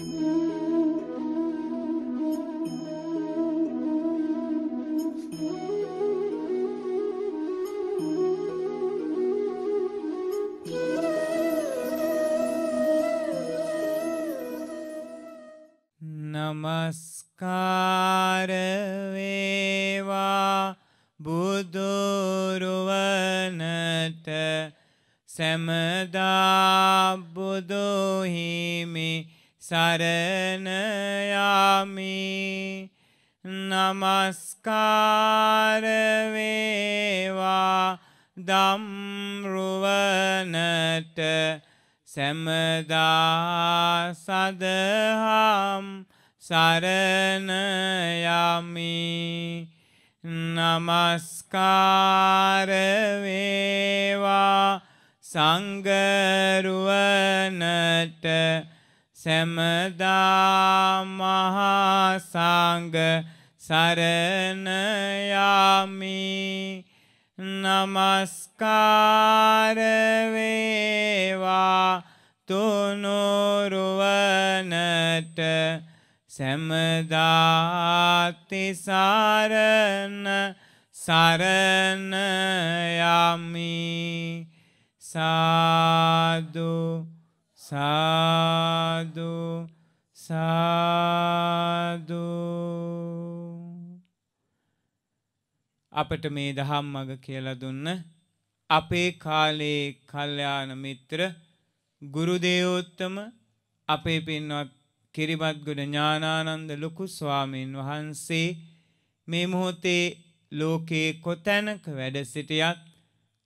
Mm-hmm. අපට මේ දහම් මග කියලා දුන්න අපේ කාලේ කල්යාණ මිත්‍ර ගුරුදේවෝත්තම අපේ පින්වත් කිරිබත්ගොඩ ඥානානන්ද ලොකු ස්වාමීන් වහන්සේ මේ මොහොතේ ලෝකයේ කොතැනක වැඩ සිටියත්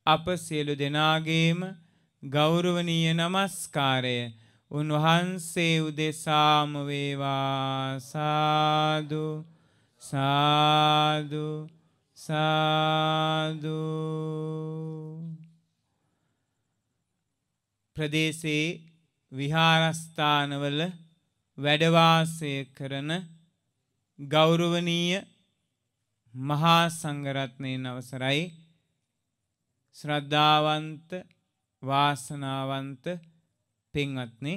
අප සියලු දෙනාගේම ගෞරවනීය නමස්කාරය උන්වහන්සේ උදෙසාම වේවා. සාදු සාදු. සාදු. ප්‍රදේශයේ විහාරස්ථානවල වැඩවාසය කරන ගෞරවනීය මහා සංඝරත්නයෙන් අවසරයි. ශ්‍රද්ධාවන්ත වාසනාවන්ත පින්වත්නි.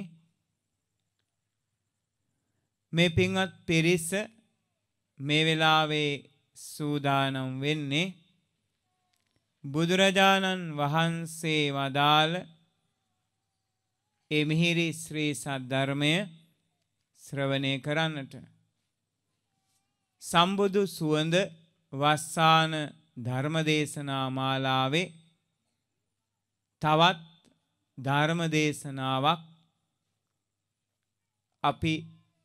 මේ පින්වත් පිරිස මේ වෙලාවේ සූදානම් වෙන්නේ බුදුරජාණන් වහන්සේ වදාළ එමිහිරි ශ්‍රී සද්ධර්මය ශ්‍රවණය කරන්නට. සම්බුදු සුවඳ වස්සාන ධර්මදේශනා මාලාවේ තවත් ධර්මදේශනාවක් අපි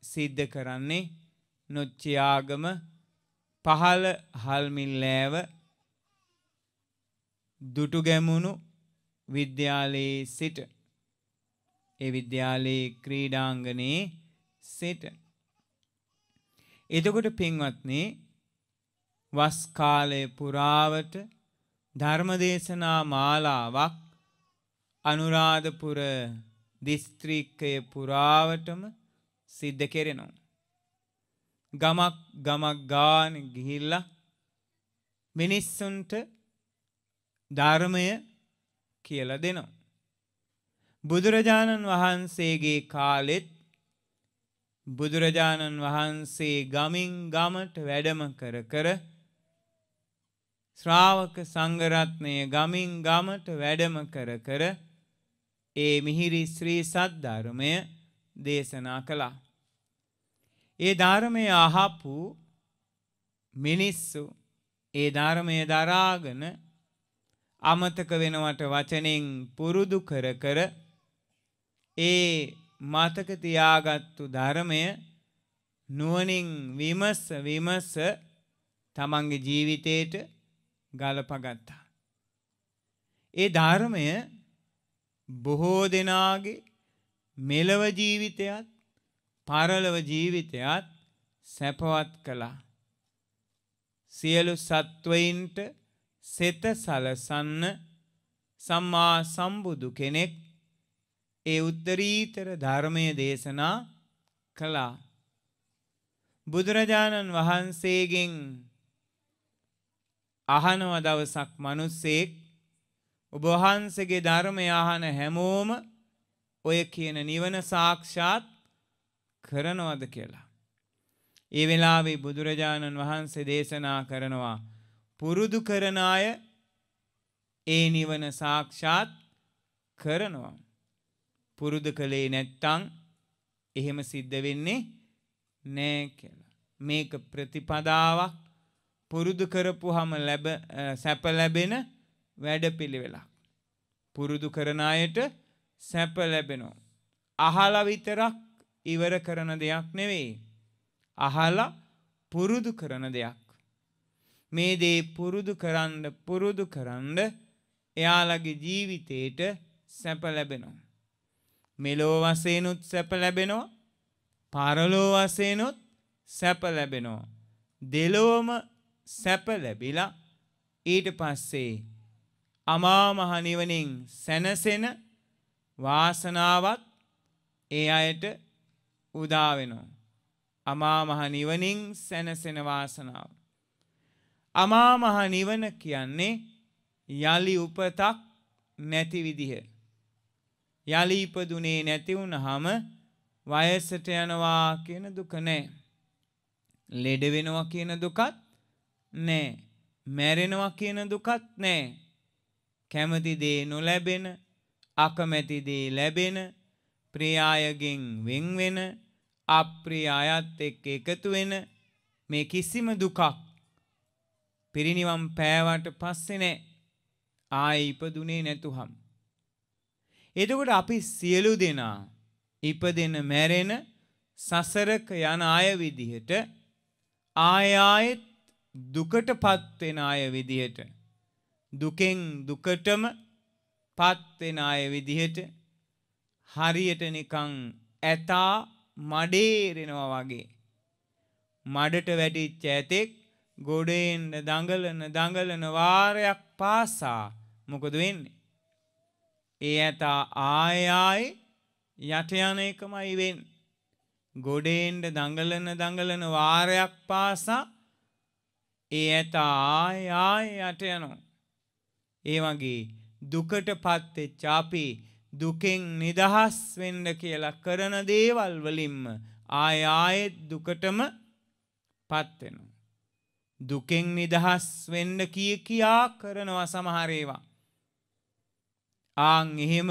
සිද්ධ කරන්නේ නොච්චයාගම පහළ හල්මිල්ලෑව දුටු ගැමුණු විද්‍යාලයේ සිට ඒ විද්‍යාලයේ ක්‍රීඩාංගනයේ සිට එතකොට පින්වත්නි වස් කාලය පුරාවට ධර්මදේශනා මාලාවක් අනුරාධපුර දිස්ත්‍රික්කය පුරාවටම සිද්ධ කෙරෙනවා. ගමක් ගමක් ගාන ගිහිල්ලා මිනිස්සුන්ට ධර්මය කියලා දෙනවා. බුදුරජාණන් වහන්සේගේ කාලෙත් බුදුරජාණන් වහන්සේ ගමින් ගමට වැඩම කර කර ශ්‍රාවක සංගරත්නය ගමින් ගමට වැඩම කර කර ඒ මිහිරි ශ්‍රී සද්ධර්මය දේශනා කළා. ඒ ධර්මය අහපු මිනිස්සු ඒ ධර්මය දරාගෙන අමතක වෙනවට වචනෙන් පුරුදු කර කර ඒ මතක තියාගත්තු ධර්මය නුවණින් විමස විමස තමන්ගේ ජීවිතේට ගලපගත්තා. ඒ ධර්මය බොහෝ දෙනාගේ මෙලව ජීවිතයත් පරලොව ජීවිතයත් සැපවත් කළා. සියලු සත්වයින්ට සෙත සලසන්න සම්මා සම්බුදු කෙනෙක් ඒ උත්තරීතර ධර්මය දේශනා කළා. බුදුරජාණන් වහන්සේගෙන් අහනව දවසක් මනුස්සෙක් ඔබ වහන්සේගේ ධර්මය අහන හැමෝම ඔය කියන නිවන සාක්ෂාත් කරනවද කියලා. ඒ වෙලාවේ බුදුරජාණන් වහන්සේ දේශනා කරනවා පුරුදු කරන අය ඒ නිවන සාක්ෂාත් කරනවා. පුරුදු කළේ නැත්තං එහෙම සිද්ධ වෙන්නේ නෑ කියලා. මේක ප්‍රතිපදාවක් පුරුදු කරපු හම ලැබ සැප ලැබෙන වැඩ පිළිවෙලක්. පුරුදු කරන අයට සැප ලැබෙනවා. අහල විතරක් ඉවර කරන දෙයක් නෙවෙයි. අහලා පුරුදු කරන දෙයක්. මේ දේ පුරුදු කරන්න පුරුදු කරන්න එයාලගේ ජීවිතේට සැප ලැබෙනවා. මෙලෝ වසයනුත් සැප ලැබෙනවා පරලෝ වසයනුත් සැප ලැබෙනවා. දෙලෝම සැප ලැබිලා ඊට පස්සේ අමා මහනිවනින් සැනසෙන වාසනාවත් ඒ අයට උදාවෙනවා. අමා මහ නිවනින් සැනසෙන වාසනාව. අමා මහ නිවන කියන්නේ යළි උපතක් නැති විදිහ. යළි ඉපදුනේ නැති වුණහම වයසට යනවා කියන දුක නෑ. ලෙඩ වෙනවා කියන දුකත් නෑ. මැරෙනවා කියන දුකත් නෑ. කැමති දේ නොලැබෙන අකමැති දේ ලැබෙන ප්‍රියායගෙන් වෙන්වෙන අප්‍රිය අයත් එක්ක එකතු වෙන මේ කිසිම දුකක් පිරිනිවම් පෑවට පස්සේ නෑ ආය ඉපදුනේ නැතුහම්. එතකොට අපි සියලු දෙනා ඉපදෙන මැරෙන සසරක යන අය විදිහට ආයායෙත් දුකට පත්වෙන අය විදිහට දුකෙන් දුකටම පත්වෙන අය විදිහට හරියට නිකං ඇතා මඩේරෙනවා වගේ. මඩට වැටිච්ච ඇතෙක් ගොඩෙන්න්න දඟලන දඟලන වාරයක් පාසා මොකද වෙන්නේ. ඒ ඇතා ආයායි යට යන එකමයි වෙන්. ගොඩෙන්ට දඟලන දඟලන වාරයක් පාසා ඒ ඇතා ආයාය යට යනවා. ඒ වගේ දුකට පත්තෙ චාපී දුකෙන් නිදහස් වෙන්න කියලා කරන දේවල් වලින්ම ආය ආයෙත් දුකටම පත්වෙනවා. දුකෙන් නිදහස් වෙන්න කිය කියා කරනවා සමහරේවා. ආං එහෙම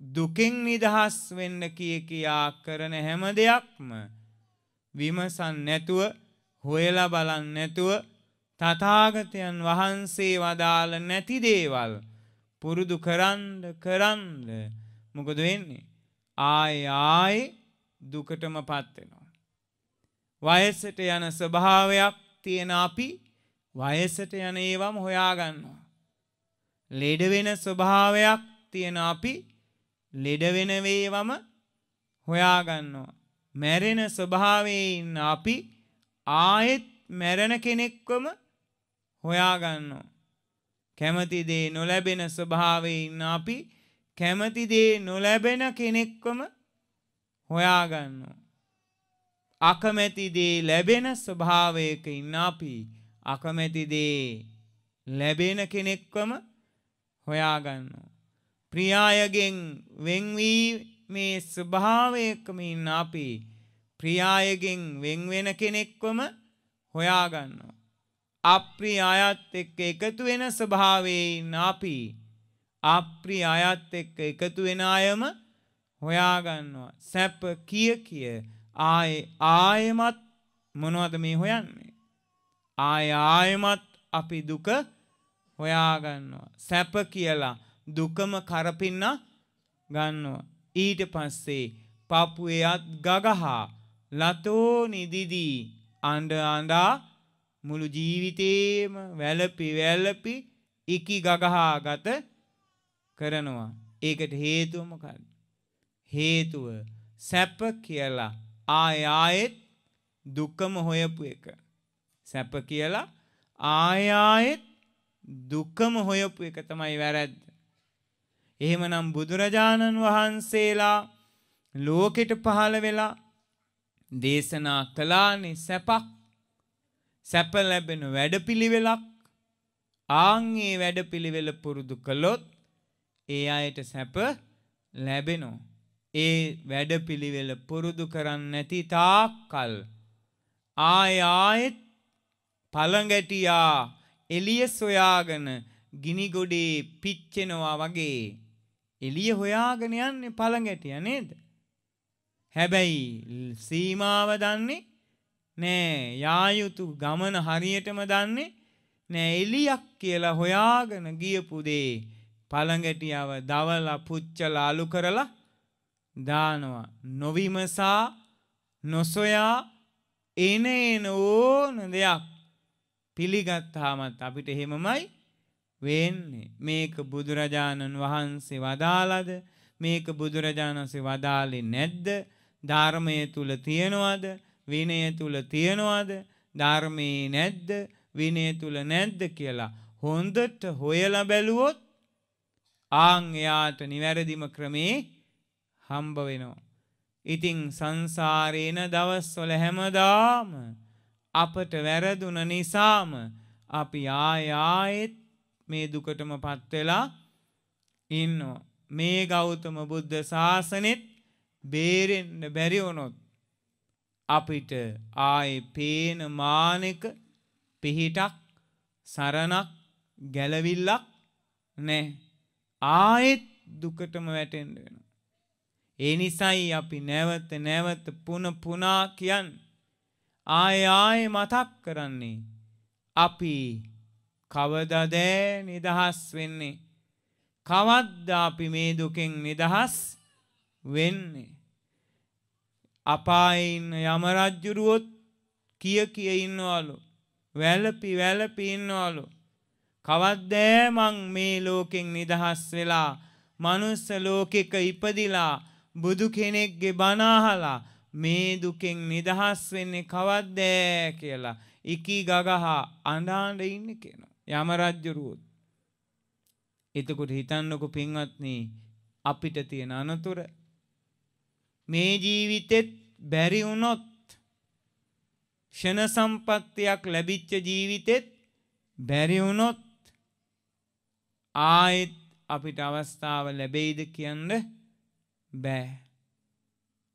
දුකෙන් නිදහස් වෙන්න කිය කියා කරන හැම දෙයක්ම විමසන් නැතුව හොයලා බලන් නැතුව තථාගතයන් වහන්සේ වදාළ නැති දේවල් පුරුදු කරන්න කරන්න මොකද වෙන්නේ ආය ආය දුකටම පත්වෙනවා. වයසට යන ස්වභාවයක් තියෙන අපි වයසට යන ඒවම හොයාගන්නවා. ලෙඩවෙන ස්වභාවයක් තියෙන අපි ලෙඩවෙනවේවම හොයාගන්නවා. මැරෙන ස්වභාවයෙන් අපි ආයෙත් මැරණ කෙනෙක්වම හොයාගන්නවා. කැමතිදේ නොලැබෙන ස්වභාවයෙන් අපි කැමතිදේ නොලැබෙන කෙනෙක්වම හොයාගන්නවා. අකමැතිදේ ලැබෙන ස්වභාවයක ඉන්න අපි අකමැතිදේ ලැබෙන කෙනෙක්වම හොයාගන්නවා. ප්‍රියායගෙන් වෙන්වී මේ ස්වභාවයකම ඉන්න අපි ප්‍රියායගෙන් වෙන්වෙන කෙනෙක්වම හොයාගන්නවා. අප්‍රිය අයත් එක්ක එකතු වෙන ස්වභාවයෙන් අපි අප්‍රිය අයත් එක්ක එකතු වෙන අයම හොයාගන්නවා. සැප කිය කිය ආය ආයමත් මොනවද මේ හොයන්නේ. ආය ආයමත් අපි දුක හොයාගන්නවා. සැප කියලා දුකම කරපින්න ගන්නවා. ඊට පස්සේ පපුයත් ගගහා ලතෝ නිදිදී අන්ඩ අන්ඩා මුළු ජීවිතේම වැලපි වැල්ලපි ඉකි ගගහා ගත කරනවා. ඒකට හේතුවමකල්. හේතුව සැප කියලා ආය ආයෙත් දුක්කම හොයපු එක. සැප කියලා ආයායෙත් දුක්කම හොයපු එක තමයි වැරැද්ද. එහෙමනම් බුදුරජාණන් වහන්සේලා ලෝකෙට පහළ වෙලා දේශනා කලානේ සැපක් සැප ලැබෙන වැඩපිළිවෙලක් ආංගේ වැඩපිළිවෙල පුරුදු කළොත් ඒ අයට සැප ලැබෙනවා. ඒ වැඩපිළිවෙල පුරුදු කරන්න නැති තාක්කල් ආය ආයෙත් පළඟැටියා එළිය සොයාගෙන ගිනි ගොඩේ පිච්චෙනවා වගේ එළිය හොයාගෙන යන්නේ පළඟැටියා නේද? හැබැයි සීමාව දන්නේ නෑ යා යුතු ගමන හරියටම දන්නේ නෑ එලියක් කියලා හොයාගෙන ගියපු දේ පළඟැටියව දවලා පුච්චලා අලු කරලා දානවා. නොවිමසා නොසොයා එන එන ඕන දෙයක් පිළිගත්තාමත් අපිට එහෙමමයි වෙන්නේ. මේක බුදුරජාණන් වහන්සේ වදාළද? මේක බුදුරජාණන් වහන්සේ වදාළේ නැද්ද? ධර්මය තුල තියනවද? විනය තුල තියනවද ධර්මයේ නැද්ද විනය තුල නැද්ද කියලා හොඳට හොයලා බැලුවොත් ආන් එයාට නිවැරදිම ක්‍රමේ හම්බ වෙනවා. ඉතින් සංසාරේන දවස්වල හැමදාම අපට වැරදුන නිසාම අපි ආය ආයෙත් මේ දුකටම පත් වෙලා ඉන්නවා. මේ ගෞතම බුද්ධ ශාසනෙත් බේරෙන්න බැරි වුණොත් අපිට ආයේ පේන මානෙක පිහිටක් සරණක් ගැලවිල්ලක් නැහැ. ආයෙත් දුකටම වැටෙන්න වෙනවා. ඒ නිසයි අපි නැවත නැවත පුන පුනා කියන්නේ ආය ආය මතක් කරන්නේ අපි කවදද නිදහස් වෙන්නේ කවද්ද අපි මේ දුකෙන් නිදහස් වෙන්නේ අපායේ ඉන්න යමරජ්ජුරුවොත් කිය කිය ඉන්නවලු. වැළපි වැළපි ඉන්නවලු. කවද්දෑ මං මේ ලෝකෙන් නිදහස් වෙලා මනුස්ස ලෝකෙක ඉපදිලා බුදු කෙනෙක්ගේ බනාහලා මේ දුකෙන් නිදහස් වෙන්නේ කවද්දෑ කියලා ඉකී ගගහා අඬාඬ ඉන්න කියනවා යම රජ්ජුරුවොත්. එතකොට හිතන්නකො පින්වත්නි අපිට තියෙන අනතුර මේ ජීවිතෙත් බැරි වුණොත් ක්ෂණ සම්පත්තියක් ලැබිච්ච ජීවිතෙත් බැරි වුණොත් ආයෙත් අපිට අවස්ථාව ලැබෙයිද කියන්න බෑ.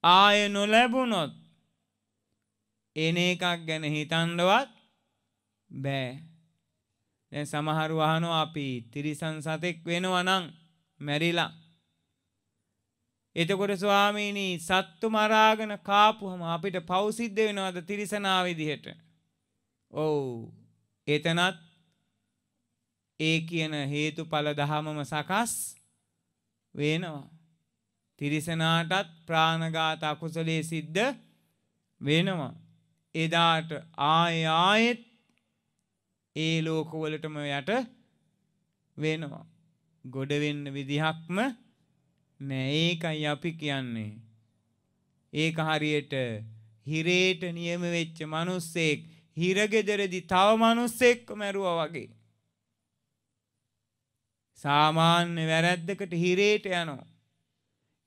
ආය නොලැබුණොත් එන එකක් ගැන හිතන්නවත් බෑ. දැන් සමහරු අහනවා අපි තිරිසන් සතෙක් වෙනවා නම් මැරිලා එතකොට ස්වාමීනි සත්තු මරාගෙන කාපුහම අපිට පෞසිද්ධ වෙනවද තිරිසනා විදිහට? ඔව්. එතනත් ඒ කියන හේතුඵල දහමම සකස් වෙනවා. තිරිසනාටත් ප්‍රාණඝාත අකුසලයේ සිද්ධ වෙනවා. එදාට ආය ආයෙත් ඒ ලෝකවලටම යට වෙනවා. ගොඩ වෙන්න විදිහක්ම නෑ ඒකයි අපි කියන්නේ. ඒක හරියට හිරේට නියම වෙච්ච මිනිස්සෙක් හිරගෙදරදී තව මිනිස්සෙක්ව මැරුවා වගේ. සාමාන්‍ය වැරැද්දකට හිරේට යනවා.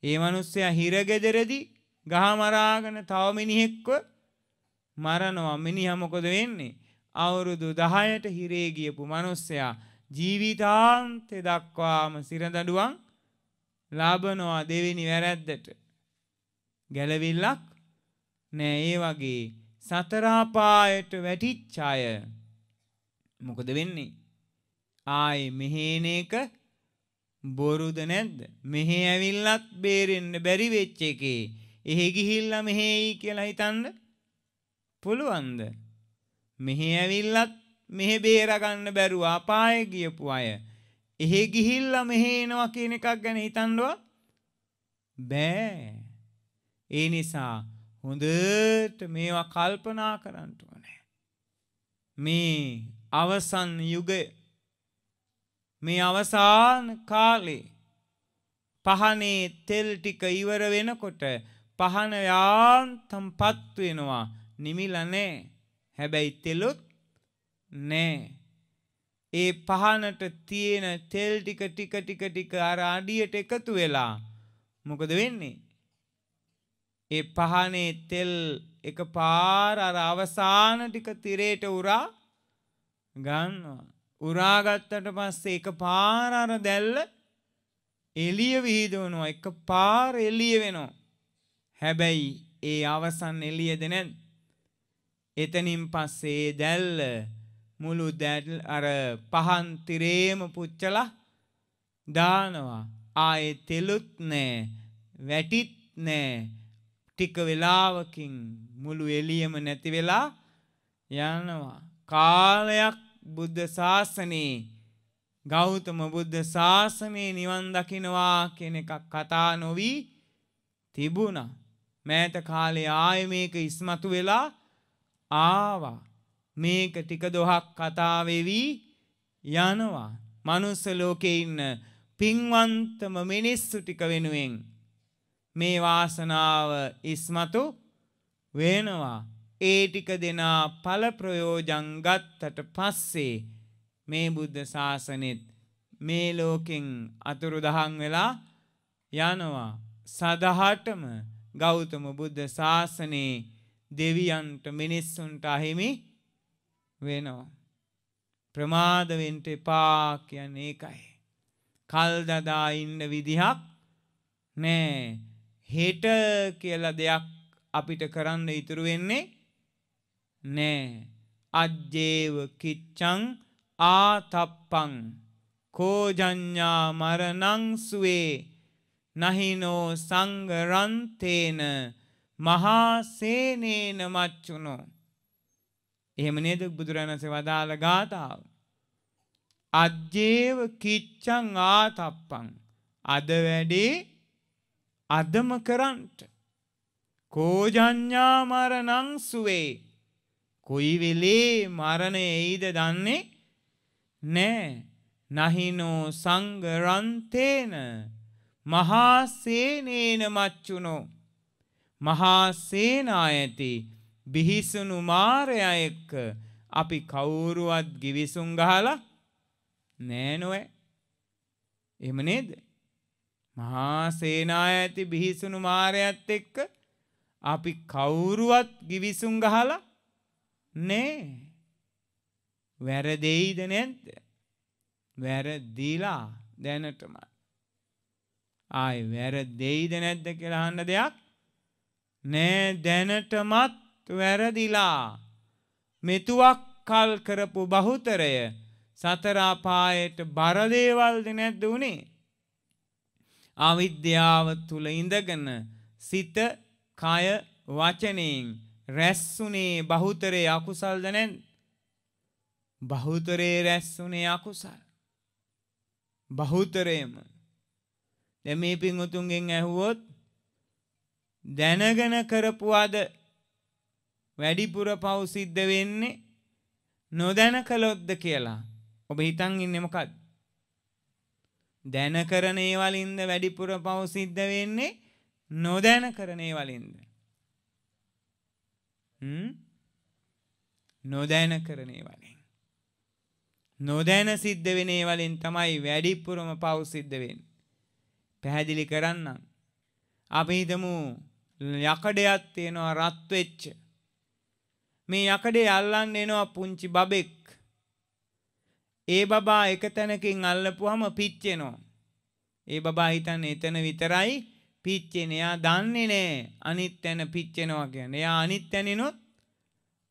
ඒ මිනිස්සයා හිරගෙදරදී ගහ මරාගෙන තව මිනිහෙක්ව මරනවා. මිනිහා මොකද වෙන්නේ? අවුරුදු 10ට හිරේ ගියපු මිනිස්සයා ජීවිතාන්තය දක්වාම සිරදඬුවම් ලාබනවා දෙවෙනි වැරැද්දට. ගැලවිල්ලක් නෑ ඒ වගේ සතරාපායට වැටිච්ච අය මොකද වෙන්නේ? ආයේ මෙහේන එක බොරුද නැද්ද? මෙහෙ ඇවිල්ලත් බේරෙන්න බැරි වෙච්ච එකේ එහෙ ගිහිල්ලා මෙහෙයි කියලා හිතන්න පුළුවන්ද? මෙහෙ ඇවිල්ලත් මෙහෙ බේරගන්න බැරුව අපායේ ගියපු අය එහෙ ගිහිල්ලා මෙහෙ එනවා කියන එකක් ගැන හිතන්නවත් බෑ. ඒ නිසා හොඳට මේවා කල්පනා කරන්න ඕනේ. මේ අවසන් යුගය මේ අවසාන කාලේ පහනේ තෙල් ටික ඉවර වෙනකොට පහන යාන්තම් පත් වෙනවා නිමිලා නැහැ. හැබැයි තෙලුත් නැහැ. ඒ පහනට තියෙන තෙල් ටික ටික ටික ටික අර අඩියට එකතු වෙලා මොකද වෙන්නේ? ඒ පහනේ තෙල් එක පාර අර අවසාන ටික තිරේට උරා ගන්නවා. උරාගත්තට පස්සේ එක පාර අර දැල්ල එළිය විහිදුවනවා එක පාර එළිය වෙනවා. හැබැයි ඒ අවසන් එළියද නැත්. එතනින් පස්සේ දැල්ල මුළු දැල් අර පහන් තිරේම පුච්චලා දානවා. ආයේ තෙලුත් නෑ වැටිත් නෑ ටික වෙලාවකින් මුළු එළියම නැති වෙලා යනවා. කාලයක් බුද්ධ ශාසනයේ ගෞතම බුද්ධ ශාසනයේ නිවන් දකිනවා කියන එකක් කතා නොවී තිබුණා. මෑත කාලේ ආයෙ මේක ඉස්මතු වෙලා ආවා. මේක ටික දොහක් කතා වෙවි යනවා. මනුස්ස ලෝකේ ඉන්න පින්වන්තම මිනිස්සු ටික වෙනුවෙන් මේ වාසනාව ඉස්මතු වෙනවා. ඒ ටික දෙනා ඵල ප්‍රයෝජන් ගත්තට පස්සේ මේ බුද්ධ ශාසනෙත් මේ ලෝකෙන් අතුරුදහන් වෙලා යනවා. සදහටම ගෞතම බුද්ධ ශාසනයේ දෙවියන්ට මිනිස්සුන්ට අහිමි වෙනවා. ප්‍රමාද වෙන්න එපා කියන්නේ ඒකයි. කල් දදා ඉන්න විදිහක් නෑ. හෙට කියලා දෙයක් අපිට කරන්න ඉතුරු වෙන්නේ නෑ. අජ්ජේව කිච්ඡං ආතප්පං කෝජඤ්ඤා මරණං සුවේ නහිනෝ සංගරන්තේන මහාසේනේන මච්චුනෝ එහෙම නේද? බුදුරණන්සේ වදාළ ගාථාව. අජ්ජේව කිච්ඡං ආතප්පං. අද වැඩේ අදම කරන්ට. කෝජඤ්ඤා මරණං සුවේ. කොයි වෙලේ මරණය එයිද දන්නේ නෑ. නහිනෝ සංගරන්තේන. මහාසේනේන මච්චුනෝ. මහාසේනා ඇති බිහිසුණු මාරයා එක්ක අපි කවුරුවත් ගිවිසුම් ගහලා නෑ නොවේ. එහෙම නේද? මහා සේනා ඇති බිහිසුණු මාරයත් එක්ක අපි කවුරුවත් ගිවිසුම් ගහලා නෑ. වැරදෙයිද නැද්ද? වැරදිලා දැනටම. ආයි වැරදෙයිද නැද්ද කියලා අහන්න දෙයක් නෑ. දැනටමත් වැරදිලා. මෙතුවක් කල් කරපු බහුතරය සතරාපායට බරදේවල්ද නැද්ද වුණේ අවිද්‍යාව තුළ ඉඳගෙන සිත කය වචනයෙන් රැස්සුනේ බහුතරේ අකුසල්ද නැන් බහුතරේ රැස්සුනේ අකුසල්. බහුතරයම. දැ මේ පිංහුතුන්ගෙන් ඇහුවොත් දැනගෙන කරපු අද වැඩිපුර පව් සිද්ධ වෙන්නේ නොදැන කළොත්ද කියලා. ඔබ හිතන් ඉන්න මොකක්ද දැන කරනේ වලින්ද වැඩිපුර පව් සිද්ධ වෙන්නේ? නොදැන කරනේ වලින්ද නොදැන කරනේ වලින් නොදැන සිද්ධ වෙනේ වලින් තමයි වැඩිපුරම පව් සිද්ධ වෙන්නේ. පැහැදිලි කරන්නම්. අපි හිතමු යකඩයක් තියෙනවා රත් වෙච්ච. මේ යකඩේ අල්ලන්න එනවා පුංචි බබෙක්. ඒ බබා එක තැනකින් අල්ලපුවම පිච්චෙනවා. ඒ බබා හිතන්නේ එතන විතරයි පිච්චෙන්නේ එයා දන්නේ නෑ අනිත් තැන පිච්චෙනවා කියන්නේ. එයා අනිත් තැනිනුත්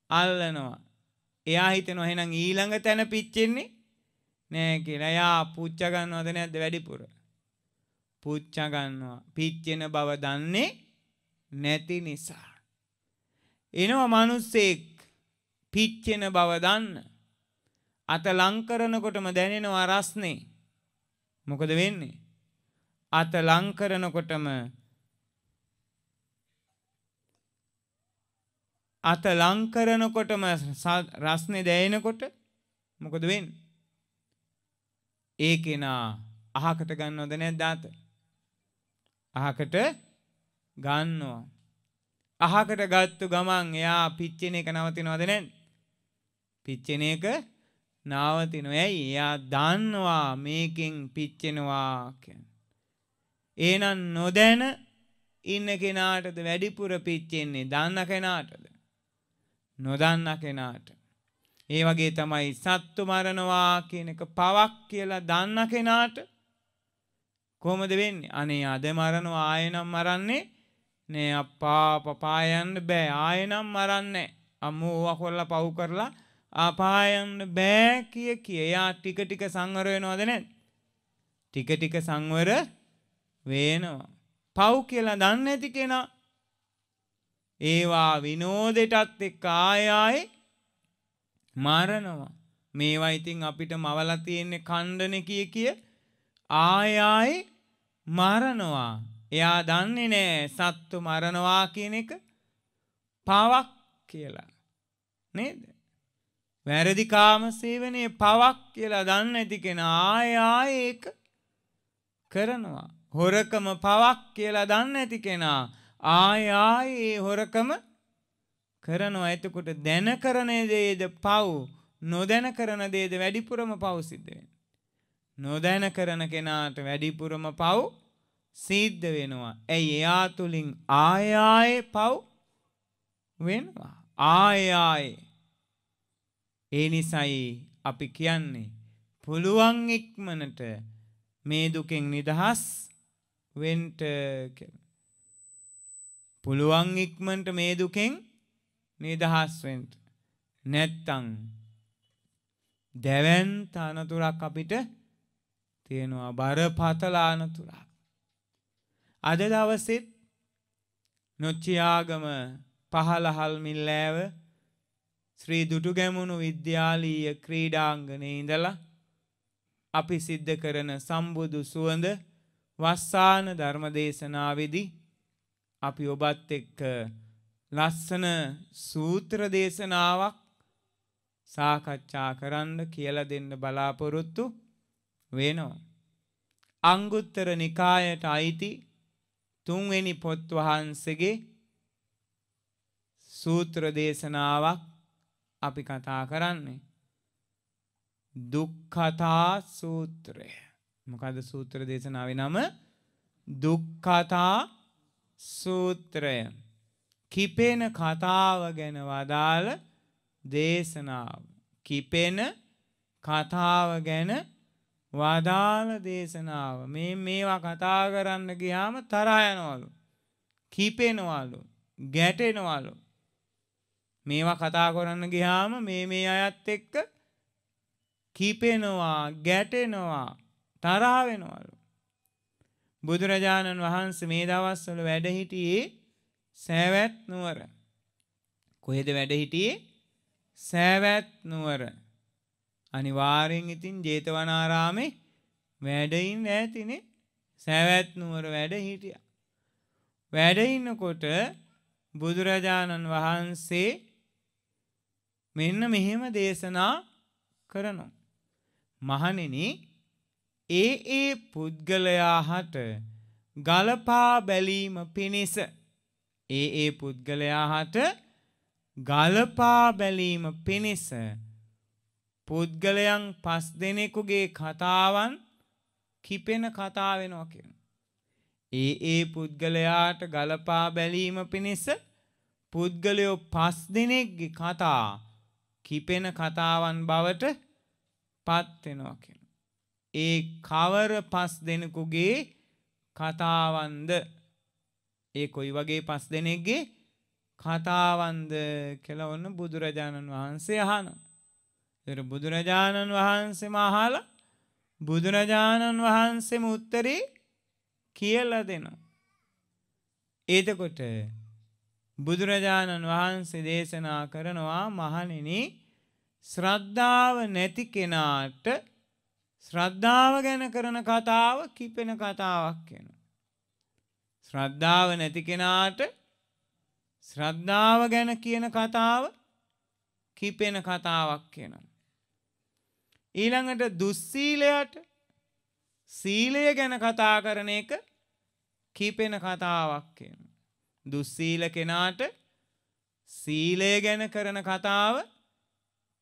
අල්ලනවා. එයා හිතනවා එහෙනම් ඊළඟ තැන පිච්චෙන්නේ නෑ කියලා. එයා පුච්ච ගන්නවද නැද්ද වැඩිපුර? පුච්ච ගන්නවා. පිච්චෙන බව දන්නේ නැති නිසා. එනවා මිනිස්සෙක් පිච්චෙන බව දන්න. අත ලං කරනකොටම දැනෙනවා රස්නේ. මොකද වෙන්නේ? අත ලං කරනකොටම අත ලං කරනකොටම රස්නේ දැනෙනකොට මොකද වෙන්නේ? ඒ කෙනා අහකට ගන්නවද නැද්ද ආත අහකට ගන්නවා. අහකට ගත්තු ගමන් එයා පිච්චෙන එක නවතිනවද නැද්ද? පිච්චෙන එක නවතිනවා. ඇයි? එයා දන්නවා මේකෙන් පිච්චෙනවා කියන්නේ. එහෙනම් නොදැන ඉන්න කෙනාටද වැඩිපුර පිච්චෙන්නේ දන්න කෙනාටද? නොදන්න කෙනාට. ඒ වගේ තමයි සත්තු මරනවා කියන එක පවක් කියලා දන්න කෙනාට කොහොමද වෙන්නේ? අනේ අද මරනවා ආයෙනම් මරන්නේ නේ අප්පා පපායන්න බෑ ආයෙනම් මරන්නේ අම්මෝ ඕවා කොල්ලා පව් කරලා අපායන්න බෑ කිය කිය එයා ටික ටික සංවර වෙනවද නැද්ද? ටික ටික සංවර වෙනවා. පව් කියලා දන්නේ නැති කෙනා ඒවා විනෝදෙටත් එක්ක ආය ආයේ මරනවා. මේවා ඉතින් අපිට මවලා තියෙන්නේ කණ්ඩන කිය කිය ආය ආයේ මරනවා. එයා දන්නේ නෑ සත්තු මරනවා කියන එක පවක් කියලා. නේද? වැරදි කාම සේවනයේ පවක් කියලා දන්නේ නැති කෙනා ආය ආයේ ඒක කරනවා. හොරකම පවක් කියලා දන්නේ නැති කෙනා ආය ආයේ හොරකම කරනවා. එතකොට දැන කරන දේද පව් නොදැන කරන දේද වැඩිපුරම පව් සිද්ධ වෙන්නේ. නොදැන කරන කෙනාට වැඩිපුරම පව් සිද්ධ වෙනවා. ඇයි? එයා තුලින් ආය ආයේ පව් වෙනවා. ආය ආයේ. ඒ නිසයි අපි කියන්නේ පුළුවන් ඉක්මනට මේ දුකෙන් නිදහස් වෙන්ට පුළුවන් ඉක්මනට මේ දුකෙන් නිදහස් වෙන්ට නැත්තං දැවැන්ත අනතුරක් අපිට තියෙනවා. බරපතල අනතුරක්. අද දවසෙත් නොච්චියාගම පහළහල් මිල්ලෑව ශ්‍රී දුටුගැමුණු විද්‍යාලීය ක්‍රීඩාංගනයේ ඉඳලා අපි සිද්ධ කරන සම්බුදු සුවඳ වස්සාන ධර්මදේශනාවේදී අපි ඔබත් එක්ක ලස්සන සූත්‍ර දේශනාවක් සාකච්ඡා කරන්න කියලා දෙන්න බලාපොරොත්තු වෙනවා. අංගුත්තර නිකායට අයිති තුන්වෙනි පොත් වහන්සේගේ සූත්‍ර දේශනාවක් අපි කතා කරන්නේ. දුක්කතා සූත්‍රය. මොකද සූත්‍ර දේශනාවේ නම දුක්කතා සූත්‍රය. කිපෙන කතාව ගැන වදාළ දේශනාව. කිපෙන කතාව ගැන වදාළ දේශනාව. මේ මේවා කතා කරන්න ගියාම තරහ යනවලු. කිපෙනවලු. ගැටෙනවලු. මේවා කතා කරන්න ගියාම මේ මේ අයත් එක්ක කිපෙනවා ගැටෙනවා තරහ වෙනවලු. බුදුරජාණන් වහන්සේ මේ දවස්වල වැඩ හිටියේ සෑවැත් නුවර. කොහෙද වැඩ හිටියේ? සෑවැත් නුවර. අනිවාර්යෙන් ඉතින් ජේතවනාරාමේ වැඩින් ඈතිනේ සෑවැත් නුවර වැඩ හිටියා. වැඩ ඉන්නකොට බුදුරජාණන් වහන්සේ මෙන්න මෙහෙම දේශනා කරනවා. මහණෙනි ඒ ඒ පුද්ගලයා හට ගලපා බැලීම පිණිස ඒ ඒ පුද්ගලයා හට ගලපා බැලීම පිණිස පුද්ගලයන් පස් දෙනෙකුගේ කතාවන් කිපෙන කතා වෙනවා කියන. ඒ ඒ පුද්ගලයාට ගලපා බැලීම පිණිස පුද්ගලයෝ පස් දෙනෙක්ගේ කතා කිපෙන කතාවන් බවට පත්වෙනවා කියෙන. ඒ කවර පස් දෙනෙකුගේ කතාවන්ද ඒ කොයි වගේ පස් දෙනෙක්ගේ කතාවන්ද කෙලවන්න බුදුරජාණන් වහන්සේ අහන. බුදුරජාණන් වහන්සේ මහාල බුදුරජාණන් වහන්සේම උත්තරේ කියල දෙනවා. ඒතකොට බුදුරජාණන් වහන්සේ දේශනා කරනවා මහණෙනි ශ්‍රද්ධාව නැති කෙනාට ශ්‍රද්ධාව ගැන කරන කතාව කිපෙන කතාවක් වෙනවා. ශ්‍රද්ධාව නැති කෙනාට ශ්‍රද්ධාව ගැන කියන කතාව කිපෙන කතාවක් වෙනවා. ඊළඟට දුස්සීලයට සීලය ගැන කතා කරන එක කිපෙන කතාවක් කියන. දුස්සීල කෙනාට සීලය ගැන කරන කතාව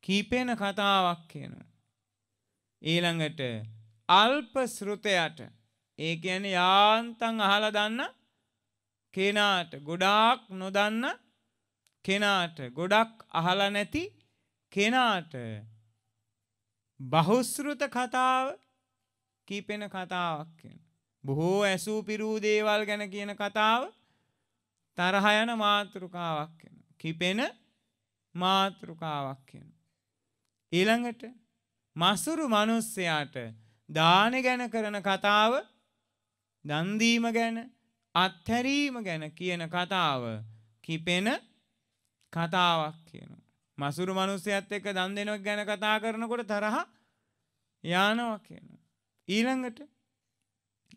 කීපෙන කතාවක් කියන. ඊළඟට අල්ප ශෘතයට ඒ කියන යාන්තන් අහල දන්න කෙනාට ගොඩාක් නොදන්න කෙනාට ගොඩක් අහල නැති කෙනාට බහුස්ෘත කතාව කීපෙන කතාවක් කියන. බොහෝ ඇසූ පිරූ දේවල් ගැන කියන කතාව තරහ යන මාතෘකාවක් වෙන. කිපෙන මාතෘකාවක් වෙන. ඊළඟට මසුරු මිනිස්සයාට දාන ගැන කරන කතාව දන් දීම ගැන අත්හැරීම ගැන කියන කතාව කිපෙන කතාවක් කියනවා. මසුරු මිනිස්සයත් එක්ක දන් දෙනවක් ගැන කතා කරනකොට තරහ යනවා කියනවා. ඊළඟට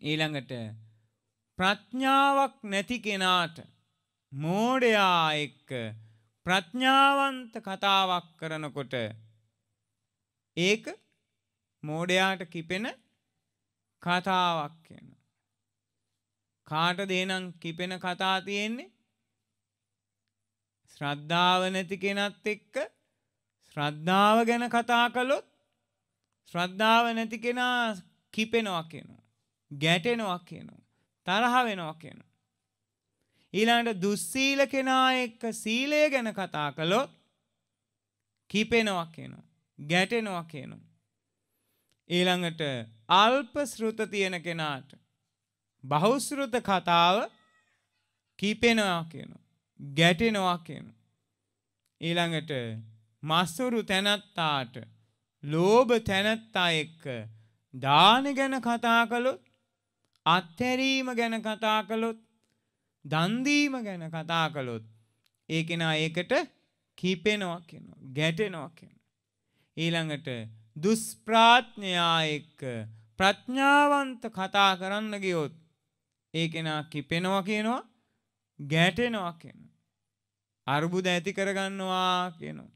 ඊළඟට ප්‍රඥාවක් නැති කෙනාට මෝඩයා එක්ක ප්‍රඥාවන්ත කතාවක් කරනකොට ඒක මෝඩයාට කිපෙන කතාවක් කියන. කාට දේනම් කිපෙන කතා තියෙන්නේ ශ්‍රද්ධාව නැති කෙනත් එක්ක ශ්‍රද්ධාව ගැන කතා කළොත් ශ්‍රද්ධාව නැති කෙනා කිපෙනවා කියනවා. ගැටෙනවා කියනවා. තරහ වෙනවා කියනවා. ඊළඟට දුස්සීල කෙනා එක්ක සීලය ගැන කතා කළොත් කිපෙනවා කියනවා. ගැටෙනවා කියනවා. ඊළඟට අල්ප ශ්‍රුත තියෙන කෙනාට බහුශ්‍රුත කතාව කිපෙනවා කියනවා. ගැටෙනවා කියනවා. ඊළඟට මස්සුරු තැනැත්තාට ලෝභ තැනැත්තා එක්ක දාන ගැන කතා කළොත් අත්හැරීම ගැන කතා කළොත් දන්දීම ගැන කතා කළොත් ඒ කෙනා ඒකට කිපෙනවා කියනවා ගැටෙනවා කියනවා. ඊළඟට දුස්ප්‍රාඥයා එක්ක ප්‍රඥාවන්ත කතා කරන්න ගියොත් ඒ කෙනා කිපෙනවා කියනවා ගැටෙනවා කියනවා. අර්බුද ඇති කරගන්නවා කියනවා.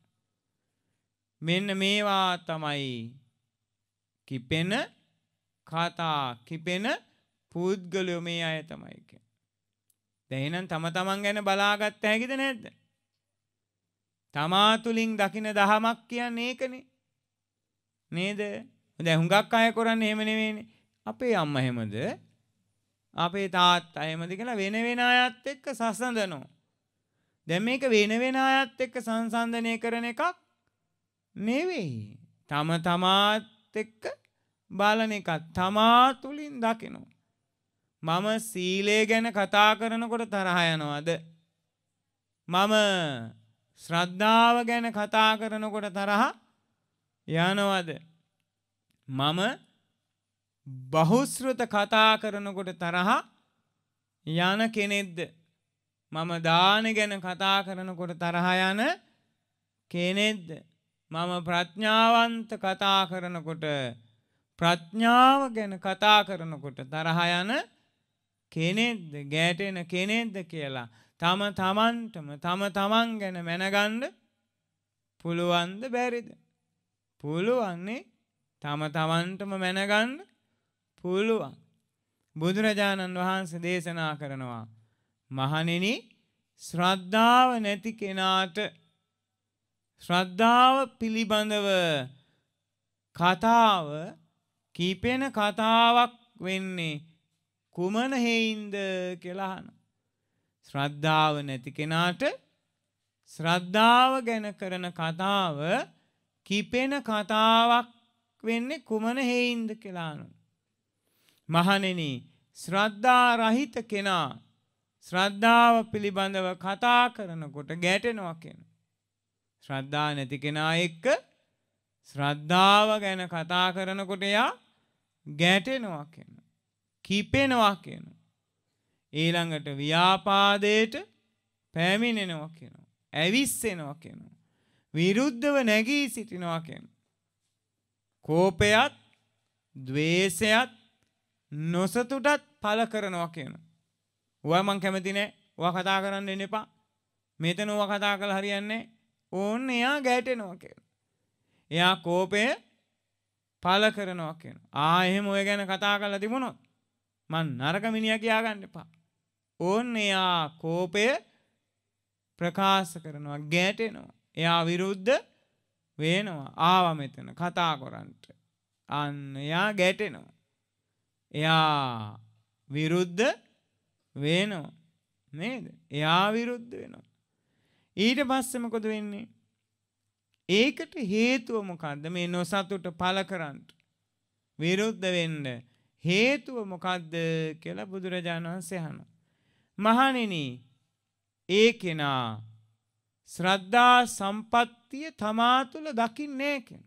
මෙන්න මේවා තමයි කිපෙන කතා කිපෙන පුද්ගලයෝ මේ අය තමයි කිය. දැහිනම් තම තමන් ගැන බලාගත්ත හැකිද නැද්ද. තමා තුළින් දකින දහමක් කියන්න ඒකනේ නේද දැ හුඟක් අය කොරන්න හෙමනෙවෙන අපේ අම්ම හෙමද අපේ තාත් අයමදි කියලා වෙන වෙන අයත් එක්ක සසඳනෝ. දැම් මේක වෙන වෙන අයත් එක්ක සංසන්ධනය කරන එකක් නෙවෙයි. තම තමාත් එක්ක බලන එකත් තමා තුළින් දකිනවා. මම සීලේ ගැන කතා කරනකොට තරහ යනවාද. මම ශ්‍රද්ධාව ගැන කතා කරනකොට තරහ යනවද. මම බහුස්ෘත කතා කරනකොට තරහ යන කෙනෙක්ද. මම දාන ගැන කතා කරනකොට තරහ යන කෙනෙක්ද. මම ප්‍රඥාවන්ත කතා කරනකොට ප්‍රඥාව ගැන කතා කරනකොට තරහ යන කෙනෙක්ද ගැටෙන කෙනෙක්ද කියලා තම තමන්ටම තම තමන් ගැන මැනගණ්ඩ පුළුවන්ද බැරිද. පුළුවන්නේ තම තමන්ටම මැනගණ්ඩ පුළුවන්. බුදුරජාණන් වහන්සේ දේශනා කරනවා. මහනෙන ශ්‍රද්ධාව නැති කෙනාට ශ්‍රද්ධාව පිළිබඳව කතාව කීපෙන කතාවක් වෙන්නේ කුමන හෙයින්ද කියලාහන. ශ්‍රද්ධාව නැති කෙනාට ශ්‍රද්ධාව ගැන කරන කතාව කිපෙන කතාවක් වෙන්නේ කුමන හෙයින්ද කියලානු. මහනෙන ශ්‍රද්ධා රහිත කෙනා ශ්‍රද්ධාව පිළිබඳව කතා කරනකොට ගැටෙනවා කෙන. ශ්‍රද්ධා නැති කෙනා එක්ක ශ්‍රද්ධාව ගැන කතා කරනකොට යා ගැටෙනවා කෙන. කිපෙනවා කියන. ඊළඟට ව්‍යාපාදයට පැමිණෙනවා කෙනවා. ඇවිස්සෙනවා කෙනවා. විරුද්ධව නැගී සිටිනවා කෙන. කෝපයත් දවේශයත් නොසතුටත් පල කරනවා කියන. ඔයමං කැමතිනෑ ඔ කතා කරන්න එන්න එපා මෙතන ඕව කතා කළ හරියන්නේ ඕන්න එයා ගැටෙනවා කියෙන. එයා කෝපය පල කරනවා කියෙන ආ එහෙම ඔය ගැන කතා කල තිබුණොත් මන් නරක මිනිිය කියාගන්න එපා. ඕන්න එයා කෝපය ප්‍රකාශ කරනවා ගැටෙනවා. එයා විරුද්ධ වෙනවා ආව මෙතන කතා කොරන්ට. අන්න එයා ගැටෙනවා. එයා විරුද්ධ වෙනවා. නේද? එයා විරුද්ධ වෙනවා. ඊට පස්සේ මොකද වෙන්නේ? ඒකට හේතුව මොකද්ද? මේ නොසතුට පළ කරන්න. විරුද්ධ වෙන්න හේතුව මොකක්ද කියලා බුදුරජාණන් වහන්සේ අහනවා. මහණෙනි ඒ කෙනා ශ්‍රද්ධා සම්පත්තිය තමා තුළ දකින්නේ කෙන.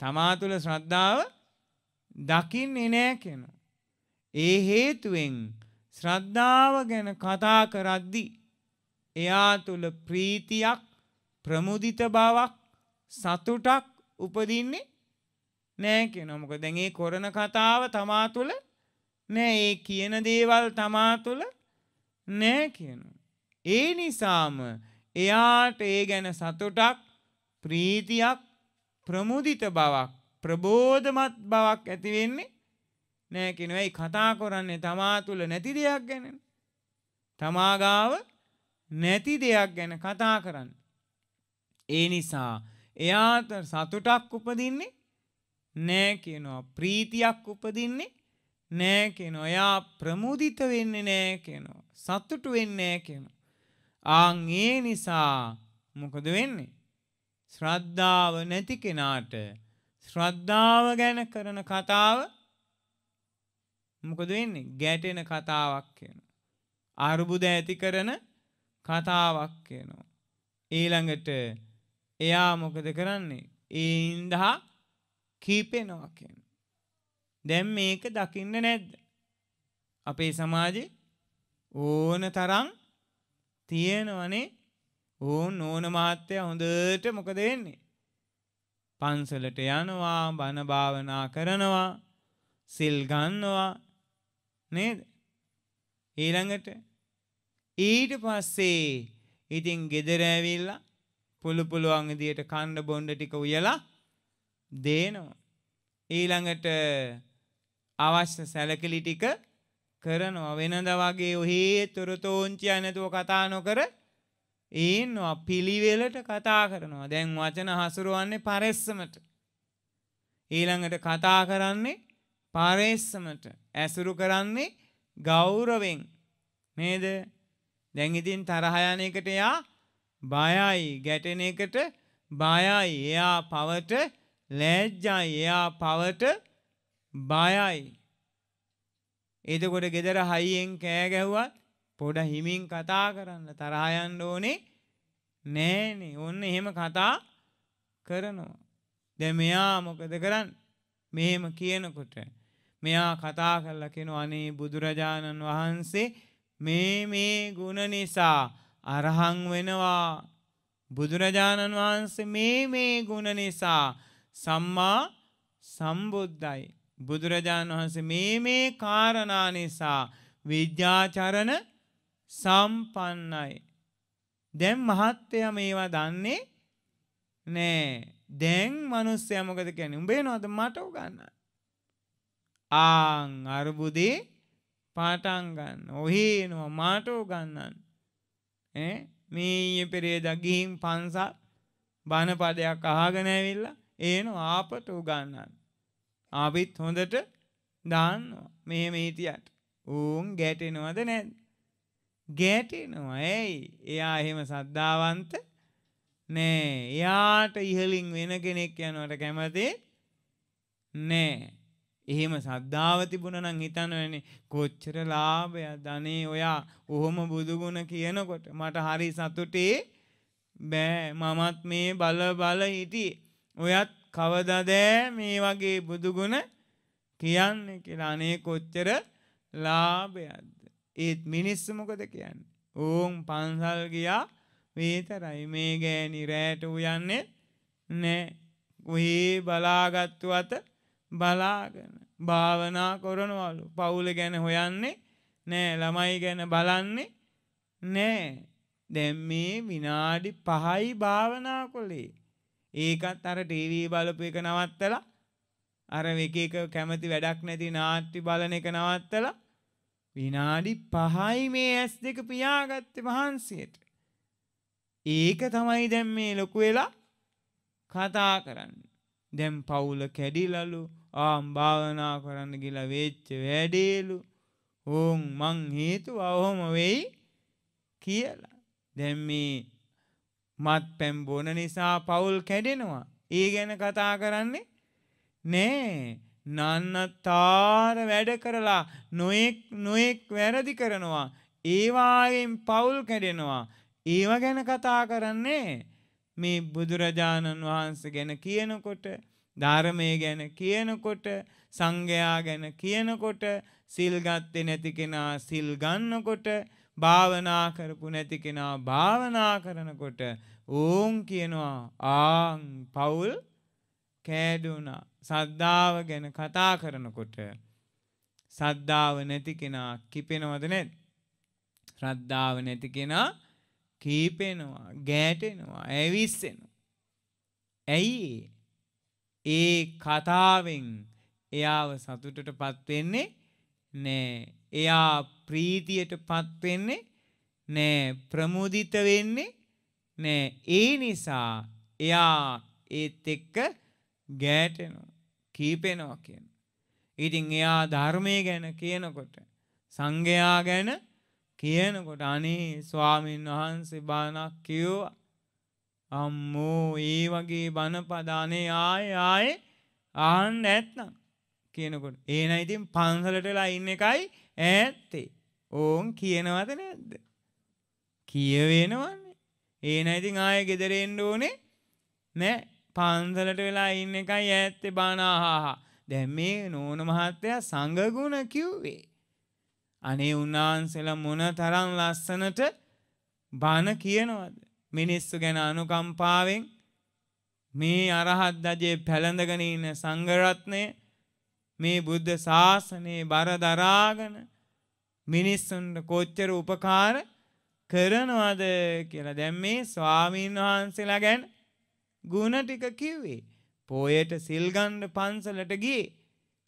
තමා තුළ ශ්‍රද්ධාව දකින්නේ නෑ කෙන. ඒ හේතුවෙන් ශ්‍රද්ධාව ගැන කතා කරද්දි එයා තුළ ප්‍රීතියක් ප්‍රමුදිත බවක් සතුටක් උපදින්නේ නෑ කෙන මොක දැගේ කොරන කතාව තමා තුළ නෑ ඒ කියන දේවල් තමා තුළ නෑ කියන. ඒ නිසාම එයාට ඒ ගැන සතුටක් ප්‍රීතියක් ප්‍රමුදිත බවක් ප්‍රබෝධමත් බවක් ඇතිවෙන්නේ නෑ කෙනවයි කතා කොරන්නේ තමා තුළ නැති දෙයක් ගැන තමාගාව නැති දෙයක් ගැන කතා කරන්න. ඒ නිසා එයාට සතුටක් උපදින්නේ නෑ කියනවා ප්‍රීතියක් උපදින්නේ නෑ කියන ඔයා ප්‍රමුදිත වෙන්නේ නෑ කියනවා සතුටු වෙන්නේ කියනවා. ආං ඒ නිසා මොකද වෙන්නේ. ශ්‍රද්ධාව නැති කෙනාට ශ්‍රද්ධාව ගැන කරන කතාව මොකද වෙන්නේ ගැටෙන කතාවක් කියන. අර්බුද ඇති කරන කතාවක් කියනවා. ඊළඟට එයා මොකද කරන්නේ ඒ ඉන්දහා කීපෙනවා කියන. දැම් මේක දකින්න නැද්ද. අපේ සමාජෙ ඕන තරං තියෙනවනේ ඕන් ඕන මහත්තය හොඳට මොකද වෙන්නේ. පන්සලට යනවා බණ භාවනා කරනවා සිල් ගන්නවා නේද. ඊළඟට ඊට පස්සේ ඉතින් ගෙදර ඇවිල්ලා පුළු පුළුවන් විදියට කණ්ඩ බොණ්ඩ ටික උයලා දේනවා. ඊළඟට අවශ්‍ය සැලකිලි ටික කරනවා වෙනද වගේ ඔහේ තොරතෝංචි අනතුව කතා නොකර ඒන්නවා පිළිවෙලට කතා කරනවා දැන් වචන හසුරුවන්නේ පරෙස්සමට ඊළඟට කතා කරන්නේ පරෙස්සමට ඇසුරු කරන්නේ ගෞරවෙන්. නේද? දැන් ඉතින් තරහයන එකට යා බයයි ගැටෙන එකට බයයි. එයා පවට ලෑජ්ජයි එයා පවට බයයි. එතකොට ගෙදර හයියෙන් කෑ ගැහුවත් පොඩ හිමින් කතා කරන්න තරහයන්න ඕනේ නෑනේ. ඔන්න එහෙම කතා කරනවා. දැ මෙයා මොකද කරන්න? මෙහෙම කියනකොට. මෙයා කතා කරලා කෙන අනේ බුදුරජාණන් වහන්සේ මේ මේ ගුණ නිසා අරහං වෙනවා. බුදුරජාණන් වහන්සේ මේ මේ ගුණ නිසා සම්මා සම්බුද්ධයි බුදුරජාණන් වහන්සේ මේ මේ කාරණා නිසා විද්‍යාචරණ සම්පන්නයි. දැන් මහත්තය මේවා දන්නේ නෑ. දැන් මනුස්්‍යය මොකද කැන උඹේ නොද මට උගන්න. ආං අරබුදේ පාටන්ගන්න ඔහේනවා මාටෝ ගන්නන්. මේ පෙරේ දගිහින් පන්සා බණපදයක් අහගනැවිල්ල ඒන ආපට උගන්නන්න. අපිත් හොඳට දාන්නවා මෙහෙම හිටියට. ඌන් ගැටෙනවද නැද්ද? ගැටෙනවා. ඇයි? එයා එහෙම සද්ධාවන්ත නෑ. එයාට ඉහලින් වෙන කෙනෙක් යනවට කැමති නෑ. එහෙම සද්ධාව තිබුණ නම් හිතනවනේ කොච්චර ලාභයක් ධනේ ඔයා ඔහොම බුදුගුණ කියනකොට මට හරි සතුටේ බෑ. මමත් මේ බල බල හිටියේ. ඔයත් කවදදෑ මේ වගේ බුදුගුණ කියන්න කියලා. අනේ කොච්චර ලාභයක්ද. ඒත් මිනිස්සු මොකද කියන්න. ඕම් පන්සල් ගියා වේතරයි. මේ ගෑනි රෑට උයන්නේ නෑ. ඔහේ බලාගත්තු අත බලාගෙන. භාවනා කොරනවලු පවුල ගැන හොයන්නේ නෑ ළමයි ගැන බලන්නේ නෑ දැම් මේ විනාඩි පහයි භාවනා කොළේ ඒකත් අර ටීවී බලපු එක නවත්තලා අර එක එක කැමති වැඩක් නැති නාට්‍ය බලන එක නවත්තලා විනාඩි පහයි මේ ඇස් දෙක පියාගත්තේ මහන්සියට. ඒක තමයි දැන් මේ ලොකු වෙලා කතා කරන්න. දැන් පවුල කැඩිලලු ආම් භාවනා කරන්න ගිලා වෙච්ච වැඩේලු ඕන් මං හේතුව ඔහොම වෙයි කියලා. දැන් මේ මත් පැම් බොන නිසා පවුල් කැඩෙනවා. ඒ ගැන කතා කරන්නේ නෑ නන්නතාර වැඩ කරලා නොයෙක් නොයෙක් වැරදි කරනවා. ඒවායෙන් පවුල් කැඩෙනවා. ඒව ගැන කතා කරන්නේ මේ බුදුරජාණන් වහන්සේ ගැන කියනකොට ධර්මය ගැන කියනකොට සංඝයා ගැන කියනකොට සිල් ගත්තේ නැති කෙනා සිල් ගන්නකොට භාවනා කරපු නැති කෙනා භාවනා කරනකොට ඕන් කියනවා ආන් පවුල් කෑඩුනා සද්ධාව ගැන කතා කරනකොට සද්ධාව නැති කෙනා කිපෙනවද නැත් ශ්‍රද්ධාව නැති කෙනා කීපෙනවා ගෑටෙනවා ඇවිස්සෙනවා. ඇයි ඒ කතාවෙන් එයාව සතුටට පත්වෙන්නේ නෑ. එයා ප්‍රීතියට පත්වෙන්නේ නෑ. ප්‍රමුදිත වෙන්නේ නෑ. ඒ නිසා එයා ඒත් එක්ක ගෑටෙනවා කීපෙනවා කියන. ඉතින් එයා ධර්මය ගැන කියනකොට සංඝයා ගැන කියනකොට අනේ ස්වාමීන් වහන්සේ බානක් කිව්වා. අම්මෝ ඒ වගේ බණපදානේ ආය ආය ආන්න ඇත්නම්. කියනකොට ඒන ඉතින් පන්සලටලා ඉන්න එකයි ඇත්තේ. ඕන් කියනවද නැද්ද? කියවෙනවන්නේ. ඒන ඉතින් ආය ගෙදරෙන්ඩ ඕනේ? නෑ. පන්සලට වෙලා ඉන්න එකයි ඇත්තේ බානාහාහා දැම් මේ නෝන මහත්තයා සඟගුණ කිව්වේ. අනේ උන්වහන්සේලා මොන තරම් ලස්සනට බණ කියනවද? මිනිස්සු ගැන අනුකම්පාවෙන් මේ අරහත් දජේ පැළඳගෙන ඉන්න සංඝරත්නය මේ බුද්ධ ශාසනයේ බර දරාගෙන මිනිස්සුන්ට කොච්චර උපකාර කරනවද කියලා දැන් මේ ස්වාමීන් වහන්සේලා ගැන ගුණ ටික කිව්වේ. පොයට සිල් ගන්න පන්සලට ගියේ.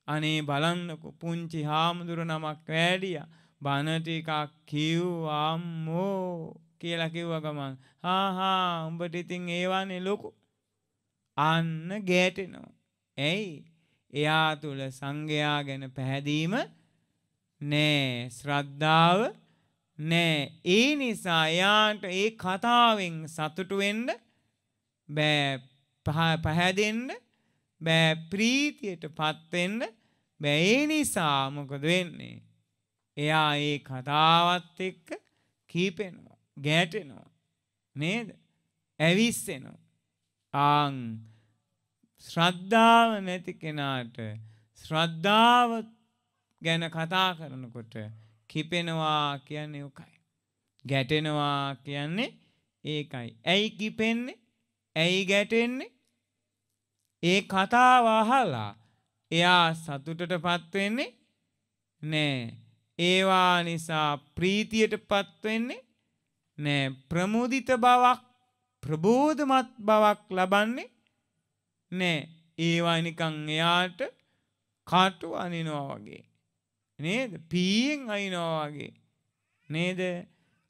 අනේ බලන්නකො පුංචි හාමුදුරු නමක් වැඩියා. බණ ටිකක් කිව්වා අම්මෝ කියලා කිව්ව ගමන්. හා හා උඹට ඉතින් ඒවානේ ලොකු අන්න ගැටෙනවා. ඇයි? එයා තුල සංඝයා ගැන පැහැදීම නෑ ශ්‍රද්ධාව නෑ. ඒ නිසා එයාට ඒ කතාවෙන් සතුටු වෙන්න බෑ පැහැදෙන්න බෑ ප්‍රීතියට පත්වෙන්න බෑ. ඒ නිසා මොකද වෙන්නේ? එයා ඒ කතාවත් එක්ක කීපෙනවා. ගැටෙනවා නේද ඇවිස්සෙනවා ආං ශ්‍රද්ධාව නැති කෙනාට ශ්‍රද්ධාව ගැන කතා කරනකොට කිපෙනවා කියන්නේ ඕකයි. ගැටෙනවා කියන්නේ ඒකයි. ඇයි කිපෙන්නේ? ඇයි ගැටෙන්නේ? ඒ කතාව අහලා එයා සතුටටපත් වෙන්නේ නෑ. ඒවා නිසා ප්‍රීතියටපත් වෙන්නේ නෑ. ප්‍රමුදිත බවක් ප්‍රබෝධමත් බවක් ලබන්නේ නෑ. ඒවා නිකන් එයාට කටු අනිනවා වගේ. නේද? පීයෙන් අයිනවා වගේ. නේද?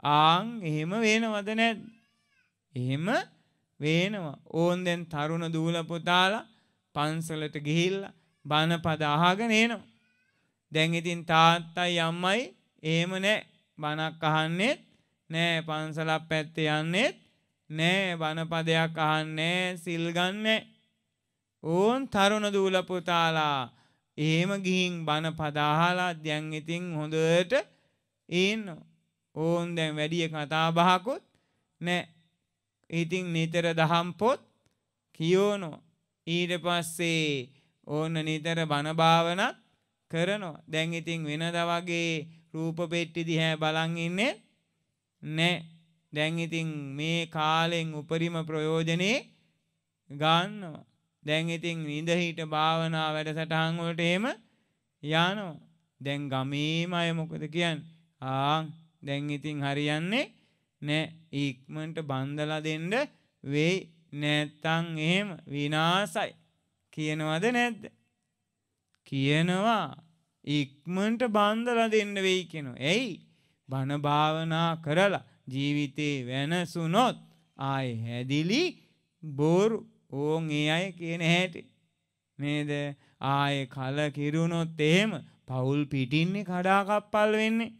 ආන් එහෙම වෙනවද නැද්ද? එහෙම වෙනවා. ඕන් දැන් තරුණ දූල පුතාලා පන්සලට ගිහිල්ලා බණ පද අහගෙන එනවා. දැන් ඉතින් තාත්තයි අම්මයි එහෙම නෑ. බණක් අහන්නෙත් නෑ පන්සලක් පැත්තේ යන්නෙත් නෑ බණ පදයක් අහන්නේ සිල් ගන්නෑ. ඕන් තරුණ දූල පුතාලා එහෙම ගිහින් බණ පදාහලා දැන් ඉතින් හොඳට ඉන්න. ඕන් දැන් වැඩිය කතා බහකුත් නෑ. ඉතින් නිතර දහම් පොත් කියෝනෝ ඊට පස්සේ ඕන්න නිතර බණ භාවනත් කරනවා. දැන් ඉතින් වෙනද වගේ රූප පෙට්ටි දිහා බලන් ඉන්නේ නෑ දැන් ඉතින් මේ කාලෙන් උපරිම ප්‍රයෝජනේ ගන්නවා දැන් ඉතින් ඉඳ හිට භාවනා වැඩසටහන් වලට එහෙම යනවා. දැන් ගමේම අය මොකද කියන්නේ? ආ දැන් ඉතින් හරියන්නේ නෑ ඉක්මනට බන්දලා දෙන්න වෙයි නැත්තම් එහෙම විනාසයි. කියනවද නැද්ද? කියනවා ඉක්මනට බන්දලා දෙන්න වෙයි කියනවා. එයි බණ භාවනා කරලා ජීවිතේ වෙනසුනොත් ආයේ හැදිලි බොරු ඕන් ඒ අය කියන හැටි. නේද? ආයේ කල කිරුණොත් එහෙම පවුල් පිටින්නේ කඩාකප්පල් වෙන්නේ.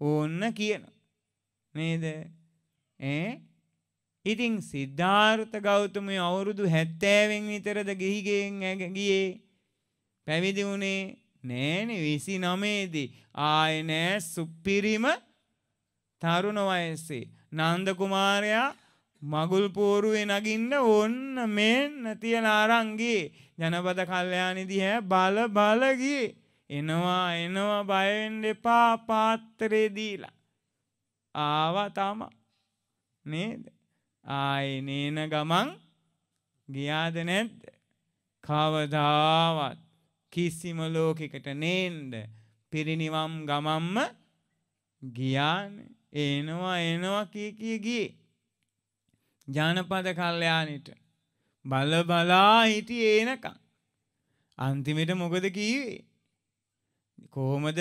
ඕන්න කියන. නේද? ඈ ඉතින් සිද්ධාර්ථ ගෞතමය අවුරුදු 70 වෙන් විතරද ගිහිගෙන් ගියේ. පැවිදි වුණේ නෑනේ 29 දී ආයේ නෑ සුපිරිම තරුණ වයසේ. නන්ද කුමාරයා මගුල් පෝරුවේ නගින්න ඕන්න මෙන්න තියලා අරන් ගියේ. ජනපද කල්යාණි දිහා බල බල ගියේ. එනවා එනවා බය වෙන්න එපා පාත්‍රේ දීලා. ආවා තම. නේද? ආයේ නේන ගමන් ගියාද නැද්ද? කවදාවත්. කිසිම ලෝකෙකට නේන්ද? පිරිනිවම් ගමම්ම ගියානේ. එනවා එනවා කිය කිය ගියේ. ජනපද කල්යාණිට බල බලා හිටි ඒනකම් අන්තිමට මොකද කීවේ? කොහොමද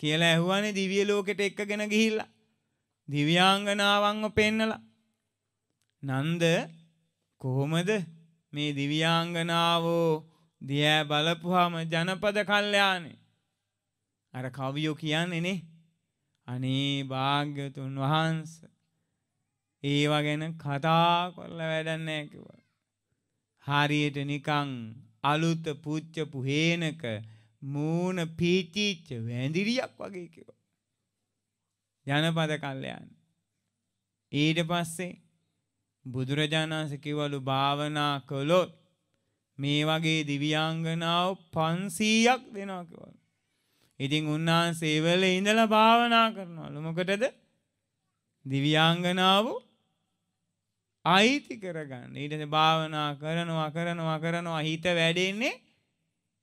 කියලා ඇහුවානේ දිව්‍ය ලෝකෙට එක්කගෙන ගිහිල්ලා. දිව්‍යාංගනාවන්ව පෙන්නලා. නන්ද කොහොමද මේ දිව්‍යාංගනාවෝ දියෑ බලපුහම ජනපද කල්යානේ අර කවියෝ කියන්නේ නේ අනේ භාග්‍යතුන් වහන්ස ඒවා ගැන කතා කොල්ල වැඩන්නෑ කිව්වා. හරියට නිකං අලුත පුච්චපු හේනක මූණ පීචිච්ච වැඳිරියක් වගේ කිව්වා. ජනපද කල්යන් ඊට පස්සේ බුදුරජාණන් වහන්සේ කිව්වලු භාවනා කළොත් මේ වගේ දිව්‍යාංගනාව 500ක් දෙනවා කිව්වලු. ඉතින් උන්වහන්සේ වල ඉඳලා භාවනා කරනවලු. මොකටද? දිව්‍යාංගනාව අයිති කරගන්න. ඊට පස්සේ භාවනා කරනවා කරනවා කරනවා හිත වැඩෙන්නේ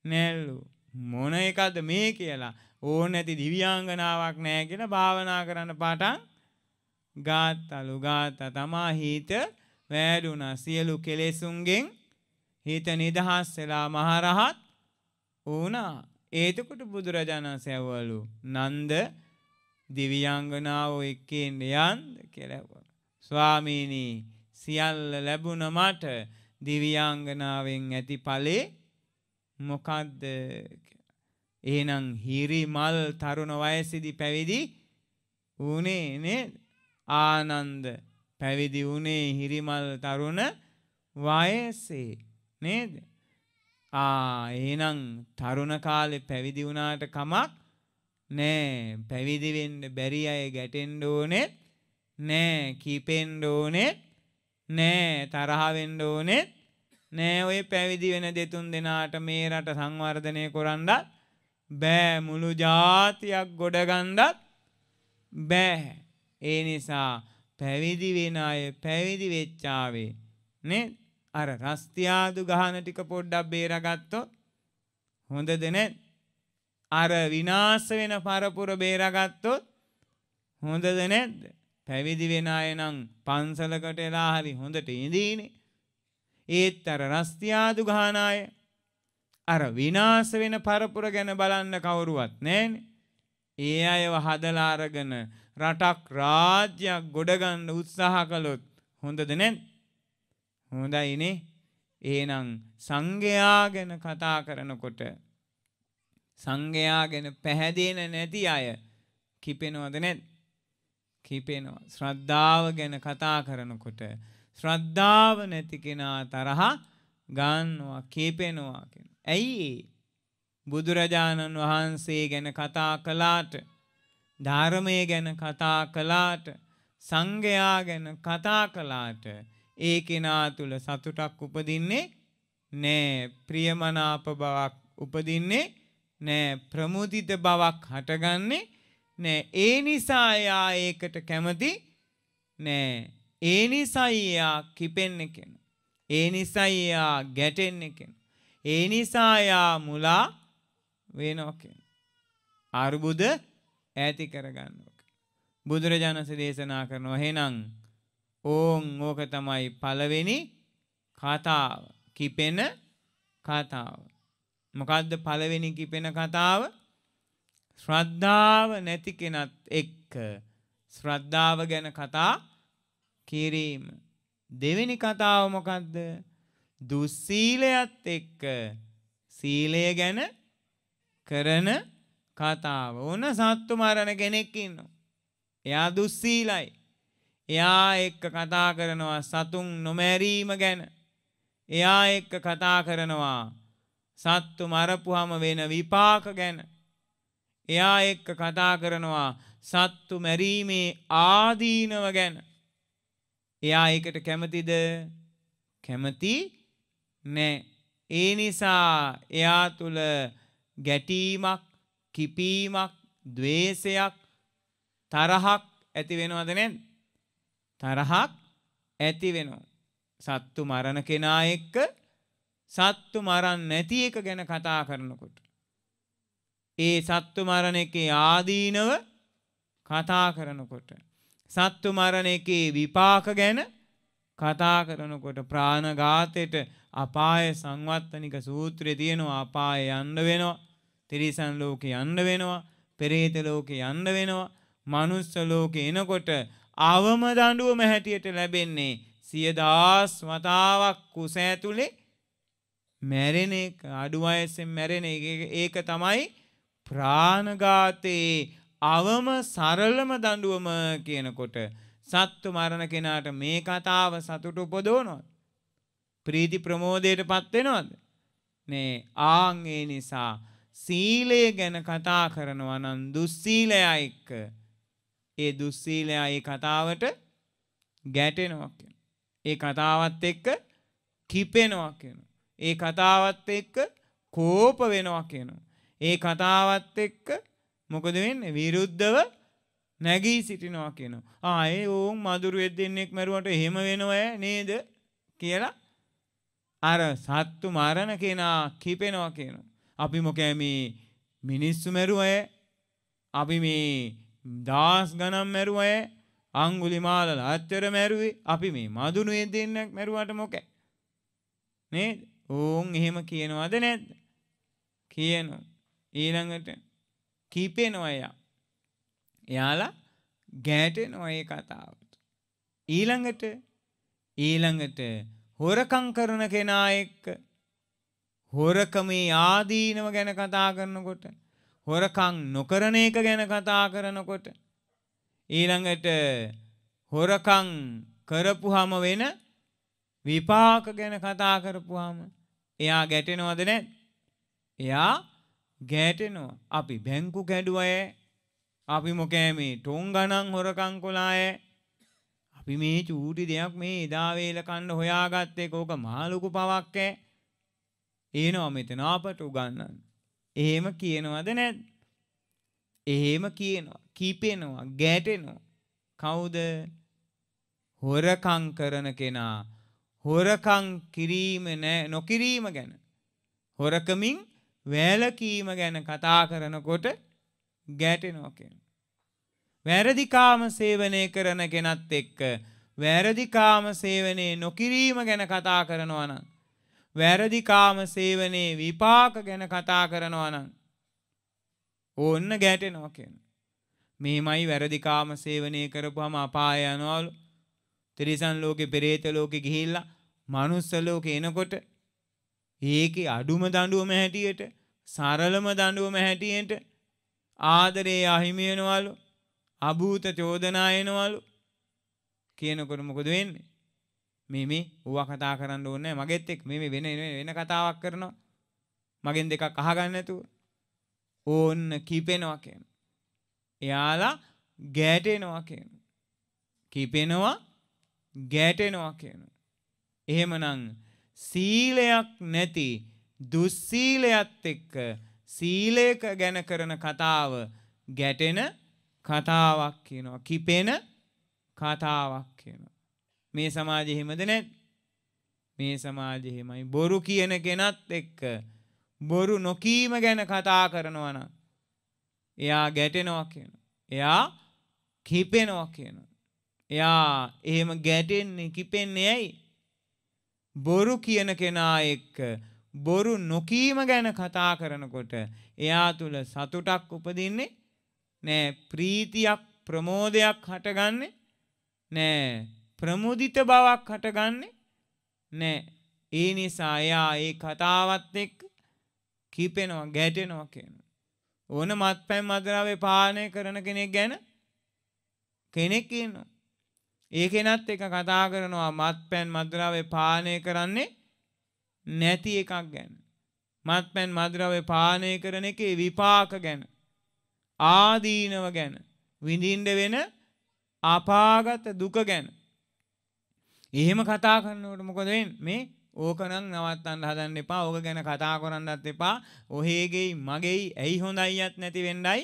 නැල්ලු. මොන එකද මේ කියලා ඕන නැති දිව්‍යාංගනාවක් නැහැ කියලා භාවනා කරන්න පටන් ගාත්තලු ගාත්තා තමා හිත වැඩුණා සියලු කෙලෙසුන්ගෙන් හිත නිදහස් වෙලා මහරහත් වුණා. ඒතකොට බුදුරජාණන් සැවවලු නන්ද දිව්‍යාංගනාව එක්කෙන් යන්ද කියලා. ස්වාමීනි සියල්ල ලැබුණ මට දිව්‍යාංගනාවෙන් ඇති ඵලේ මොකද්ද? එහෙනම් හිරි මල් තරුණ වයසේදී පැවිදි වුණේ නේද? ආනන්ද පැවිදි වුණේ හිරිමල් තරුණ වයසේ. නේද? ආ එහෙනම් තරුණ කාලේ පැවිදි වුණාට කමක් නෑ. පැවිදි වෙන්න බැරි අය ගැටෙන්න ඕනේ නෑ. කිපෙන්න ඕනේ නෑ. තරහ වෙන්න ඕනේ නෑ. ඔය පැවිදි වෙන දෙතුන් දෙනාට මේ රට සංවර්ධනය කරන්නත් බෑ. මුළු ජාතියක් ගොඩගන්නත් බෑ. ඒ නිසා පැවිදි වෙන අය පැවිදි වෙච්චාවේ නේ අර රස්තියාදු ගහන ටික පොඩ්ඩක් බේරගත්තොත් හොඳද නැත් අර විනාශ වෙන පරපුර බේරගත්තොත් හොඳද නැද්ද පැවිදි වෙන අය නම් පන්සලකට එලා හරි හොඳට ඉඳීනේ. ඒත් අර රස්තියාදු ගහන අය අර විනාශ වෙන පරපුර ගැන බලන්න කවුරුවත් නැහනේ. ඒ අයව හදලා අරගෙන රටක් රාජ්‍යයක් ගොඩගන්න උත්සාහ කළොත් හොඳද නැත් හොඳයිනේ එහෙනම් සංඝයා ගැන කතා කරනකොට සංඝයා ගැන පැහැදෙන නැති අය කිපෙනවද නැත් කිපෙනවා. ශ්‍රද්ධාව ගැන කතා කරනකොට ශ්‍රද්ධාව නැති කෙනා තරහ ගන්නවා කිපෙනවා කියන. ඇයි බුදුරජාණන් වහන්සේ ගැන කතා කළාට ධර්මය ගැන කතා කළාට සංඝයා ගැන කතා කළාට ඒ කෙනා තුළ සතුටක් උපදින්නේ නෑ. ප්‍රියමනාප බවක් උපදින්නේ නෑ. ප්‍රමුදිත බවක් හටගන්නේ නෑ. ඒ නිසා එයා ඒකට කැමති නෑ. ඒ නිසා එයා කිපෙන්න කෙන. ඒ නිසා එයා ගැටෙන්න කෙන. ඒ නිසා එයා මුලා වෙනවා කෙන. අර්බුද ඈති කරගන්න ඕක. බුදුරජාණන්සේ දේශනා කරනවා එහෙනම් ඕන් ඕක තමයි පළවෙනි කතාව. කිපෙන කතාව. මොකද්ද පළවෙනි කිපෙන කතාව? ශ්‍රද්ධාව නැති කෙනත් එක්ක ශ්‍රද්ධාව ගැන කතා කිරීම. දෙවෙනි කතාව මොකද්ද? දුස්සීලයත් එක්ක සීලය ගැන කරන කතාව. ඕන සත්තු මරණ කෙනෙක් ඉන්නවා. එයා දුස්සීලයි. එයා එක්ක කතා කරනවා සතුන් නොමැරීම ගැන. එයා එක්ක කතා කරනවා සත්තු මරපුහම වෙන විපාක ගැන. එයා එක්ක කතා කරනවා සත්තු මැරීමේ ආදීනව ගැන. එයා ඒකට කැමතිද? කැමති නෑ. ඒ නිසා එයා තුළ ගැටීමක් කිපීමක් දවේශයක් තරහක් ඇති වෙනවද නැන් තරහක් ඇති වෙනවා. සත්තු මරණ කෙනා එක්ක සත්තු මරන්න නැති එක ගැන කතා කරනකොට. ඒ සත්තු මරණ එකේ ආදීනව කතා කරනකොට. සත්තු මරණ එකේ විපාක ගැන කතා කරනකොට ප්‍රාණඝාතයට අපාය සංවත්තනික සූත්‍රය තියෙනවා. අපාය යන්න වෙනවා. තිරිසන් ලෝකේ යන්න වෙනවා. පෙරේත ලෝකේ යන්න වෙනවා. මනුස්ස ලෝකේ එනකොට අවම දඬුවම හැටියට ලැබෙන්නේ සියදාස් වතාවක් කුස ඇතුලේ මැරෙන එක අඩු වයසෙන් මැරෙන ඒක තමයි ප්‍රාණඝාතයේ අවම සරලම දඬුවම කියනකොට සත්තු මරණ කෙනාට මේ කතාව සතුට උපදවනවද? ප්‍රීති ප්‍රමෝදයට පත් වෙනවද? නේ ආන් ඒ නිසා සීලය ගැන කතා කරනවා නම් දුස්සීලයා එක්ක ඒ දුස්සීලයා ඒ කතාවට ගැටෙනවා කියන. ඒ කතාවත් එක්ක කිපෙනවා කියන. ඒ කතාවත් එක්ක කෝප වෙනවා කියනවා. ඒ කතාවත් එක්ක මොකද වෙන්නේ විරුද්ධව නැගී සිටිනවා කියනවා. ආ ඒ ඕන් මදුරුවෙක් දෙන්නෙක් මරුවට එහෙම වෙනවෑ නේද කියලා අර සත්තු මරණ කෙනා කිපෙනවා කියනවා. අපි මොකෑ මේ මිනිස්සු මැරුවය අපි මේ දස් ගනම් මැරුවය අංගුලිමාල අච්චර මැරුවේ අපි මේ මදුනුවේ දෙන්නක් මැරුවට මොකෑ? නේද? ඕන් එහෙම කියනවද නැද්ද? කියනවා ඊළඟට කීපෙනවා එයා. එයාලා ගැටෙනවා ඒ කතාවට. ඊළඟට ඊළඟට හොරකම් කරන කෙනා එක්ක හොරකමේ ආදීනව ගැන කතා කරනකොට හොරකං නොකරන එක ගැන කතා කරනකොට ඊළඟට හොරකං කරපුහම වෙන විපාක ගැන කතා කරපුහම එයා ගැටෙනවද නැත් එයා ගැටෙනවා. අපි බැංකු කැඩුවය. අපි මොකෑමේ ටොන් ගණන් හොරකං කොලාය? අපි මේ චූටි දෙයක් මේ එදාවේල කන්න හොයාගත්තේ. කෝක මාලුකු පවක්කෑ ඒනවා මෙතන අපට උගන්නන්න. එහෙම කියනවද නැත්. එහෙම කියනවා කීපෙනවා ගැටෙනවා. කවුද හොරකං කරන කෙනා හොරකං කිරීම නොකිරීම ගැන. හොරකමින් වැෑලකීම ගැන කතා කරනකොට ගැටෙනවා කෙන. වැරදිකාම සේවනය කරන කෙනත් එක්ක වැරදිකාම සේවනයේ නොකිරීම ගැන කතා කරනවනම් වැරදිකාම සේවනයේ විපාක ගැන කතා කරනවා නම් ඕන්න ගැටෙනවා කියන. මේමයි වැරදිකාම සේවනය කරපුහම අපාය යනවලු. තිරිසන් ලෝකෙ පෙරේත ලෝකෙ ගිහිල්ලා මනුස්ස ලෝකෙ එනකොට ඒකෙ අඩුම දඬුවම හැටියට සරලම දඬුවම හැටියට ආදරේ අහිමියෙනවලු අභූත චෝදනා එනවලු. කියනකොට මොකද වෙන්නේ? මේ මේ ඌවා කතා කරන්න ඕනේ මගෙත් එක්ක මේ වෙන වෙන කතාවක් කරනවා. මගෙන් දෙකක් අහගන්න නැතුව. ඕන්න කිපෙනවා කියන. එයාලා ගැටෙනවා කියන. කිපෙනවා ගැටෙනවා කියන. එහෙමනම් සීලයක් නැති දුස්සීලයත් එක්ක සීලයක ගැන කරන කතාව ගැටෙන කතාවක් කියනවා. කිපෙන කතාවක් කියනවා. මේ සමාජෙ හිමද නැත්. මේ සමාජෙ හිමයි. බොරු කියන කෙනත් එක්ක බොරු නොකීම ගැන කතා කරනවන එයා ගැටෙනවා කියන එයා කිපෙනවා කියන එයා එහෙම ගැටෙන්නේ කිපෙන්නේ ඇයි? බොරු කියන කෙනා එක්ක බොරු නොකීම ගැන කතා කරනකොට එයා තුළ සතුටක් උපදින්නේ නෑ. ප්‍රීතියක් ප්‍රමෝදයක් හටගන්නේ නෑ. ප්‍රමුදිත බවක් හටගන්නේ නෑ ඒ නිසා එයා ඒ කතාවත් එක්ක කිපෙනවා ගැටෙනවා කියන. ඕන මත් පැන් මදරාවේ පානය කරන කෙනෙක් ගැන කෙනෙක් කියනවා. ඒ කෙනත් එක කතා කරනවා මත් පැන් මදරාවේ පානය කරන්නේ නැති එකක් ගැන. මත්පැන් මද්‍රව්‍ය පානය කරන එකේ විපාක ගැන ආදීනව ගැන විඳින්න වෙන අපාගත දුක ගැන එහෙම කතා කරනකොට මොකද වෙන්නේ? මේ ඕකනම් නවත්තන්න හදන්න එපා. ඕක ගැන කතා කරන්නත් එපා. ඔහේගෙයි මගෙයි ඇයි හොඳයියත් නැති වෙන්නයි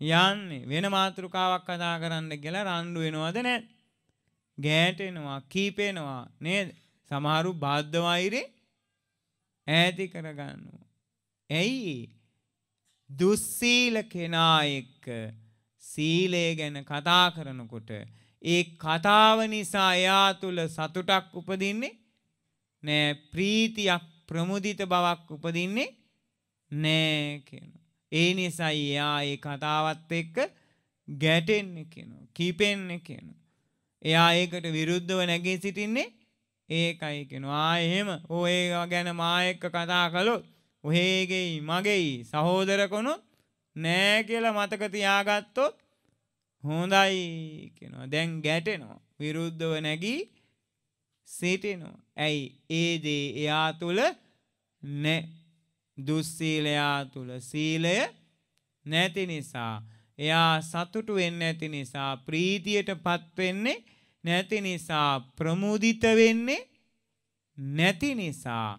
යන්නේ. වෙන මාතෘකාවක් කතා කරන්න කියලා රණ්ඩු වෙනවද නැත් ගෑටෙනවා කීපෙනවා නේද? සමහරු බාද්ධ වෛරේ ඈති කරගන්නවා. ඇයි? දුස්සීල කෙනා එක්ක සීලය ගැන කතා කරනකොට ඒ කතාව නිසා එයා තුළ සතුටක් උපදින්නේ නෑ ප්‍රීතියක් ප්‍රමුදිත බවක් උපදින්නේ නෑ කියන. ඒ නිසා එයා ඒ කතාවත් එක්ක ගැටෙන්න කියන. කීපෙන්න කියන. එයා ඒකට විරුද්ධව නැගේ සිටින්නේ ඒකයි කෙනවා එහෙම ඕ ඒ ගැන මා එක්ක කතා කළොත් ඔහේගෙයි මගෙයි සහෝදරකොනුත් නෑ කියලා මතක තියාගත්තොත් හොඳයි කෙනවා දැන් ගැටෙනවා. විරුද්ධව නැගී සිටිනවා. ඇයි? ඒ දේ එයා තුළ නෑ. දුස්සීලයා තුළ සීලය නැති නිසා. එයා සතුටු වෙන්න ඇති නිසා ප්‍රීතියට පත්වෙන්නේ නැති නිසා ප්‍රමුදිත වෙන්නේ නැති නිසා.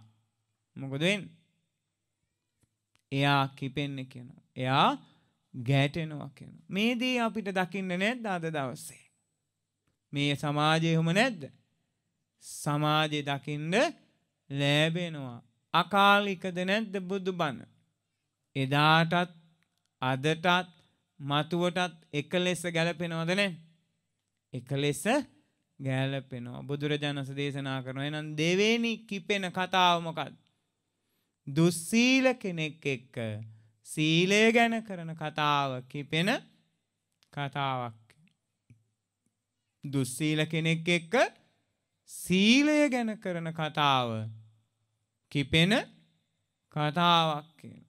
මොකදෙන් එයා කිපෙන්න කෙනවා එයා ගැටෙනවා කියන. මේ දේ අපිට දකින්න නැද්ද අද දවස්සේ මේ සමාජය හොම නැද්ද? සමාජය දකින්න ලෑබෙනවා. අකාලිකද නැද්ද බුදු බණ එදාටත් අදටත් මතුවටත් එක ලෙස ගැලපෙනවද නෑ? එක ලෙස ගැලපෙනවා. බුදුරජාණන්ස දේශනා කරනවා. එනම් දෙවෙනි කිපෙන කතාවමකත් දුස්සීල කෙනෙක් එක්ක සීලය ගැන කරන කතාව කිපෙන කතාවක් දුස්සීල කෙනෙක් එක්ක සීලය ගැන කරන කතාව කිපෙන කතාවක් කියන.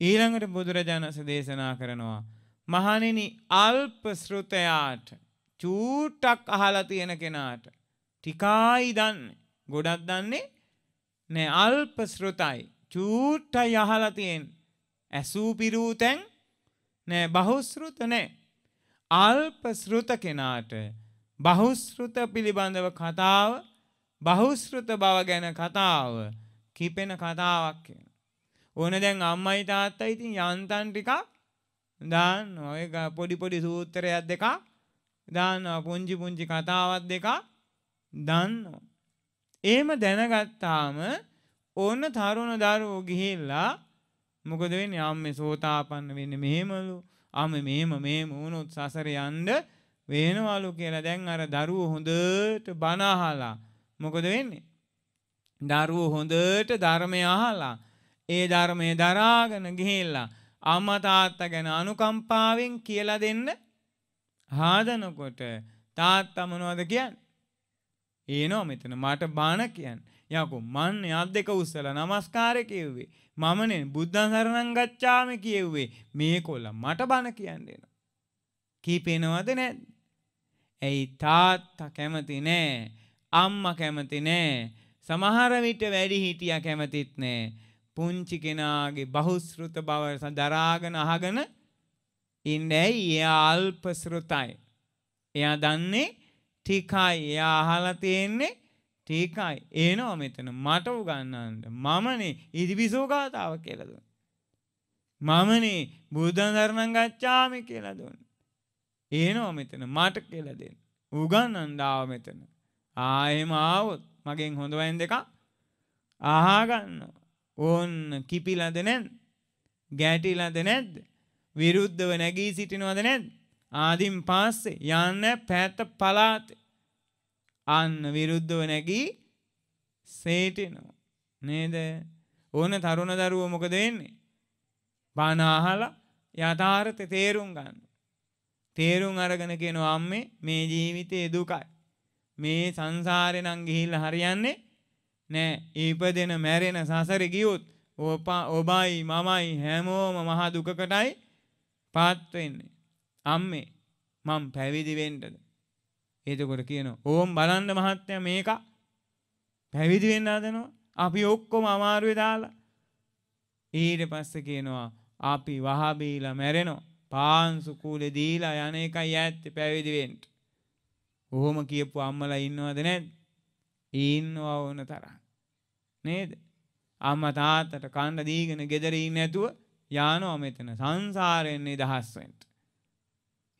ඊළඟට බුදුරජාණන්ස දේශනා කරනවා. මහනෙනි අල්ප ශෘතයාට චූටක් අහලා තියෙන කෙනාට ටිකායි දන්න ගොඩක් දන්නේ නෑ අල්ප ශෘතයි චූට්ටයි අහලා තියෙන් ඇසූ පිරූ තැන් නෑ බහුස්ෘත නෑ අල්ප ශෘත කෙනාට බහුස්ෘත පිළිබඳව කතාව බහුස්ෘත බව ගැන කතාව කිපෙන කතාවක් කියන. ඕන දැන් අම්මයි තාත්තා ඉතින් යන්තන් ටිකක් දාන්න ඔය පොඩි පොඩි සූත්‍රයක් දෙකක් දාන්න පුංචි පුංචි කතාවත් දෙකක් දන්නවා. එහෙම දැනගත්තාම ඕන්න තරුණ දරුවෝ ගිහිල්ලා මොකද වෙන්නේ? අම්මේ සෝතාපන්න වෙන්නේ මෙහෙමලු. අම මෙහෙම මෙහෙම වුණොත් සසර යන්න වෙනවලු කියලා. දැන් අර දරුවෝ හොඳට බණ අහලා මොකද වෙන්නේ? දරුවෝ හොඳට ධර්මය අහලා ඒ ධර්මයේ දරාගෙන ගිහිල්ලා අම්මා තාත්තා ගැන අනුකම්පාවෙන් කියලා දෙන්න හාදනකොට තාත්තා මොනවද කියන්නේ? ඒනෝ මෙතන මට බාන කියන්න. යකු මන් යත් දෙක උස්සල නමස්කාර කිව්වේ. මමනේ බුද්ධන් සරණං ගච්ඡාමි කියෙව්වේ මේ කොල්ල මට බණ කියන්න කීපෙනවද නැද්ද? ඇයි තාත්තා කැමති නෑ? අම්මා කැමති නෑ? සමහර විට වැඩි හිටියා කැමතිත් නෑ. පුංචි කෙනාගේ බහුශෘත බව දරාගෙන අහගෙන ඉන්න ඇයි? එයා අල්ප ශ්‍රුතයි එයා දන්නේ ටිකයි. එයා අහලා තියෙන්නේ ටිකයි ඒනවා මෙතන. මට උගන්නන්න මමනේ ඉදිවිසෝ ගාතාව කියලා දුන්න. මමනේ බුද්ධන් සරණං ගච්ඡාමි කියලා දුන්න. ඒනවා මෙතන. මට කියලා දෙන්න. උගන්නන්න ආව මෙතන. ආයෙම ආවොත් මගෙන් හොඳ වයින් දෙකක් අහගන්න ඕන්න කිපිලද නැද්ද? ගැටිලද නැද්ද? විරුද්ධව නැගී සිටිනවද නැද්ද? ආදින් පස්සේ යන්න පැත්ත පලාත අන්න විරුද්ධව නැගී සේටිනවා. නේද? ඕන තරුණ දරුව මොකද වෙන්නේ? බානාහලා යථාර්ථ තේරුම් ගන්න. තේරුම් අරගෙන කියනවා අම්මේ මේ ජීවිතේ දුකයි. මේ සංසාරේ නම් ගිහිල්ලා හරියන්නේ නෑ. ඉපදෙන මැරෙන සසරේ ගියොත් ඔබයි මමයි හැමෝම මහ දුකකටයි පාත් වෙන්නේ. අම්මේ මම පැවිදි වෙන්නද? එතකොට කියනවා ඕම් බලන්න මහත්තයා මේක පැවිදි වෙන්න හදනවා අපි ඔක්කොම අමාරුවේ දාලා ඊට පස්සේ කියනවා අපි වහබීලා මැරෙනවා පාන්සු කූලේ දීලා යන එකයි ඈත්තේ පැවිදි වෙන්න. කොහොම කියපු අම්මලා ඉන්නවද නැද්ද? ඉන්නවා ඕන තරම්. නේද? අම්මා තාත්තට කන්න දීගෙන ගෙදර ඉන්නේ නැතුව යනවා මෙතන සංසාරයෙන් නිදහස් වෙන්න.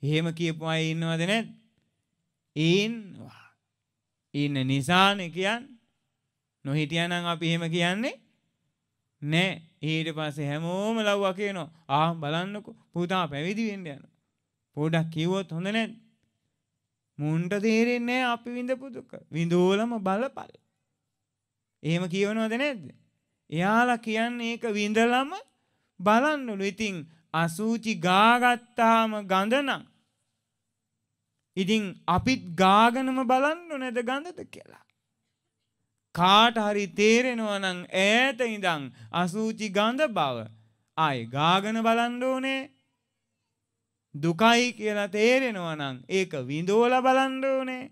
එහෙම කියපු අය ඉන්නවද නැද්ද? ඉන්නවා. ඉන්න නිසානේ කියන්නේ. නොහිටියනම් අපි එහෙම කියන්නේ නෑ. ඊට පස්සේ හැමෝම ලව්වා කියනවා ආ බලන්නකෝ පුතා පැවිදි වෙන්න යනවා. පොඩක් කිව්වොත් හොඳ නැද්ද? මුන්ට තේරෙන්නේ අපි විඳපු දුක. විඳෝලම බලපල්. එහෙම කියවනවද නැද්ද? එයාලා කියන්නේ ඒක විඳලම බලන්නලු. ඉතින් අසූචි ගාගත්තාම ගඳ නම් ඉතින් අපිත් ගාගෙනම බලන්න නැද ගඳද කියලා. කාට හරි තේරෙනවා නම් ඈත ඉඳන් අසූචි ගඳ බව ආයි ගාගෙන බලන්න ඕනේ. දුකයි කියලා තේරෙනවා නම් ඒක විඳෝලා බලන්න ඕනේ.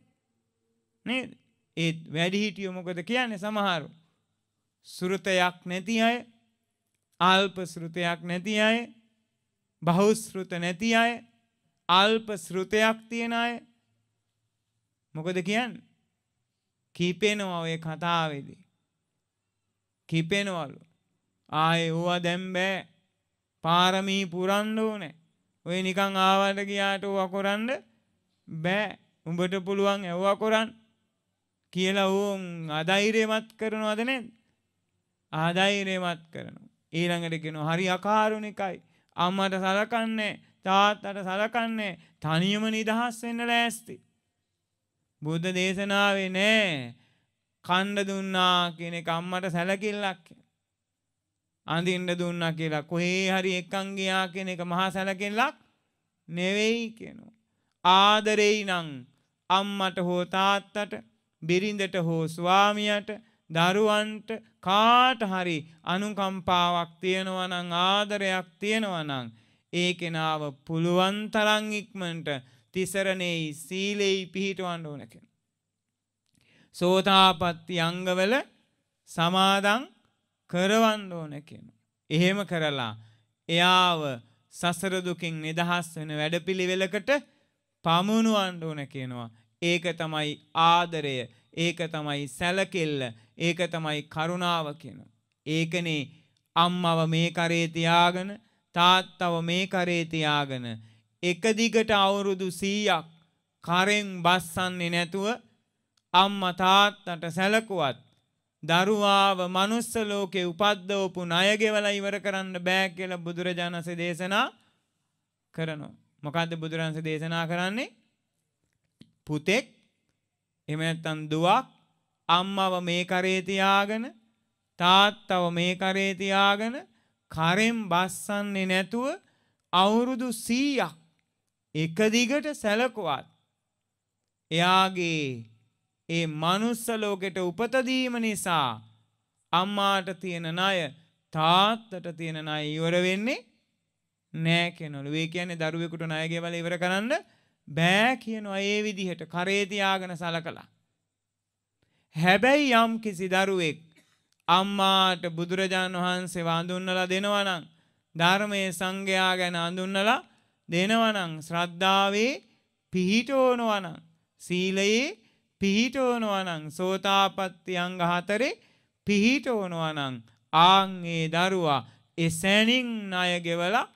නේද? ඒත් වැඩිහිටියෝ මොකද කියන්නේ සමහරු? සෘතයක් නැති අය, අල්ප සෘතයක් නැති අය, බහුශ්‍රෘත නැති අය, අල්ප සෘතයක් තියෙන අය මොකද කියන්නේ? කිපෙනවා ඔය කතාවේදී. කිපෙනවලු. ආයේ ඕවා දැන් බෑ. පාරමී පුරන්න ඕනේ. ඔය නිකන් ආවට ගියාට ඕවා කරන්න බෑ. උඹට පුළුවන් ඇව්වා කරන්න කියලා ඕන් අධෛර්යමත් කරනවද නැද්ද? ආධෛර්යමත් කරනවා. ඊළඟට කියනවා හරි අකාරුණිකයි. අම්මට සලකන්නේ තාත්තට සලකන්නේ තනියම නිදහස් වෙන්න ලෑස්ති. බුද්ධ දේශනාවේ නෑ කණ්ඩ දුන්නා කියන එක අම්මට සැලකිල්ලක් අඳින්න දුන්නා කියලා කොහේ හරි එක්කන් ගියා කියන එක මහා සැලකිල්ලක් නෙවෙයි කියනවා. ආදරෙයි නම් අම්මට හෝ තාත්තට බිරිඳට හෝ ස්වාමියට දරුවන්ට කාට හරි අනුකම්පාවක් තියෙනවා නම් ආදරයක් තියෙනවා නම් ඒ කෙනාව පුළුවන් තරම් ඉක්මනට තිසරණෙහි සීලෙහි පිහිටවන්න ඕන කෙනා. සෝතාපට්ටි අංගවල සමාදන් කරවන්න ඕන කෙනා. එහෙම කරලා එයාව සසර දුකින් නිදහස් වෙන වැඩපිළිවෙලකට පමුණුවන්න ඕන කියනවා. ඒක තමයි ආදරය, ඒක තමයි සැලකිල්ල, ඒක තමයි කරුණාව කියනවා. ඒකනේ අම්මව මේ කරේ තියාගෙන තාත්තව මේ කරේ තියාගෙන එක දිගට අවුරුදු 100ක් කරෙන් බස්සන්නේ නැතුව අම්මා තාත්තට සැලකුවත් දරුවාව manuss ලෝකේ උපද්දවපු ණය ගෙවලා ඉවර කරන්න බෑ කියලා බුදුරජාණන්සේ දේශනා කරනවා. මොකද්ද බුදුරජාණන්සේ දේශනා කරන්නේ? පුතෙක් එහෙම නැත්නම් දුවක් අම්මව මේ කරේ තියාගෙන තාත්තව මේ කරේ තියාගෙන කරෙන් බස්සන්නේ නැතුව අවුරුදු 100ක් එක දිගට සැලකුවත් එයාගේ ඒ මනුස්ස ලෝකෙට උපත දීම නිසා අම්මාට තියෙන ණය තාත්තට තියෙන ණය ඉවර වෙන්නේ නෑ කියනවලු. ඒ කියන්නේ දරුවෙකුට ණය ගෙවලා ඉවර කරන්න බෑ කියනවා ඒ විදිහට කරේ තියාගෙන සලකලා. හැබැයි යම් කිසි දරුවෙක් අම්මාට බුදුරජාණන් වහන්සේ වඳුන්නලා දෙනවා නම් ධර්මයේ සංඝයා ගැන අඳුන්නලා දෙනවනම් ශ්‍රද්ධාවේ පිහිටෝනවනම් සීලයේ පිහිටෝනවනම් සෝතාපට්ටි අංග හතරේ පිහිටෝනවනම් ආන් ඒ දරුවා එසැනින් ණය ගෙවලා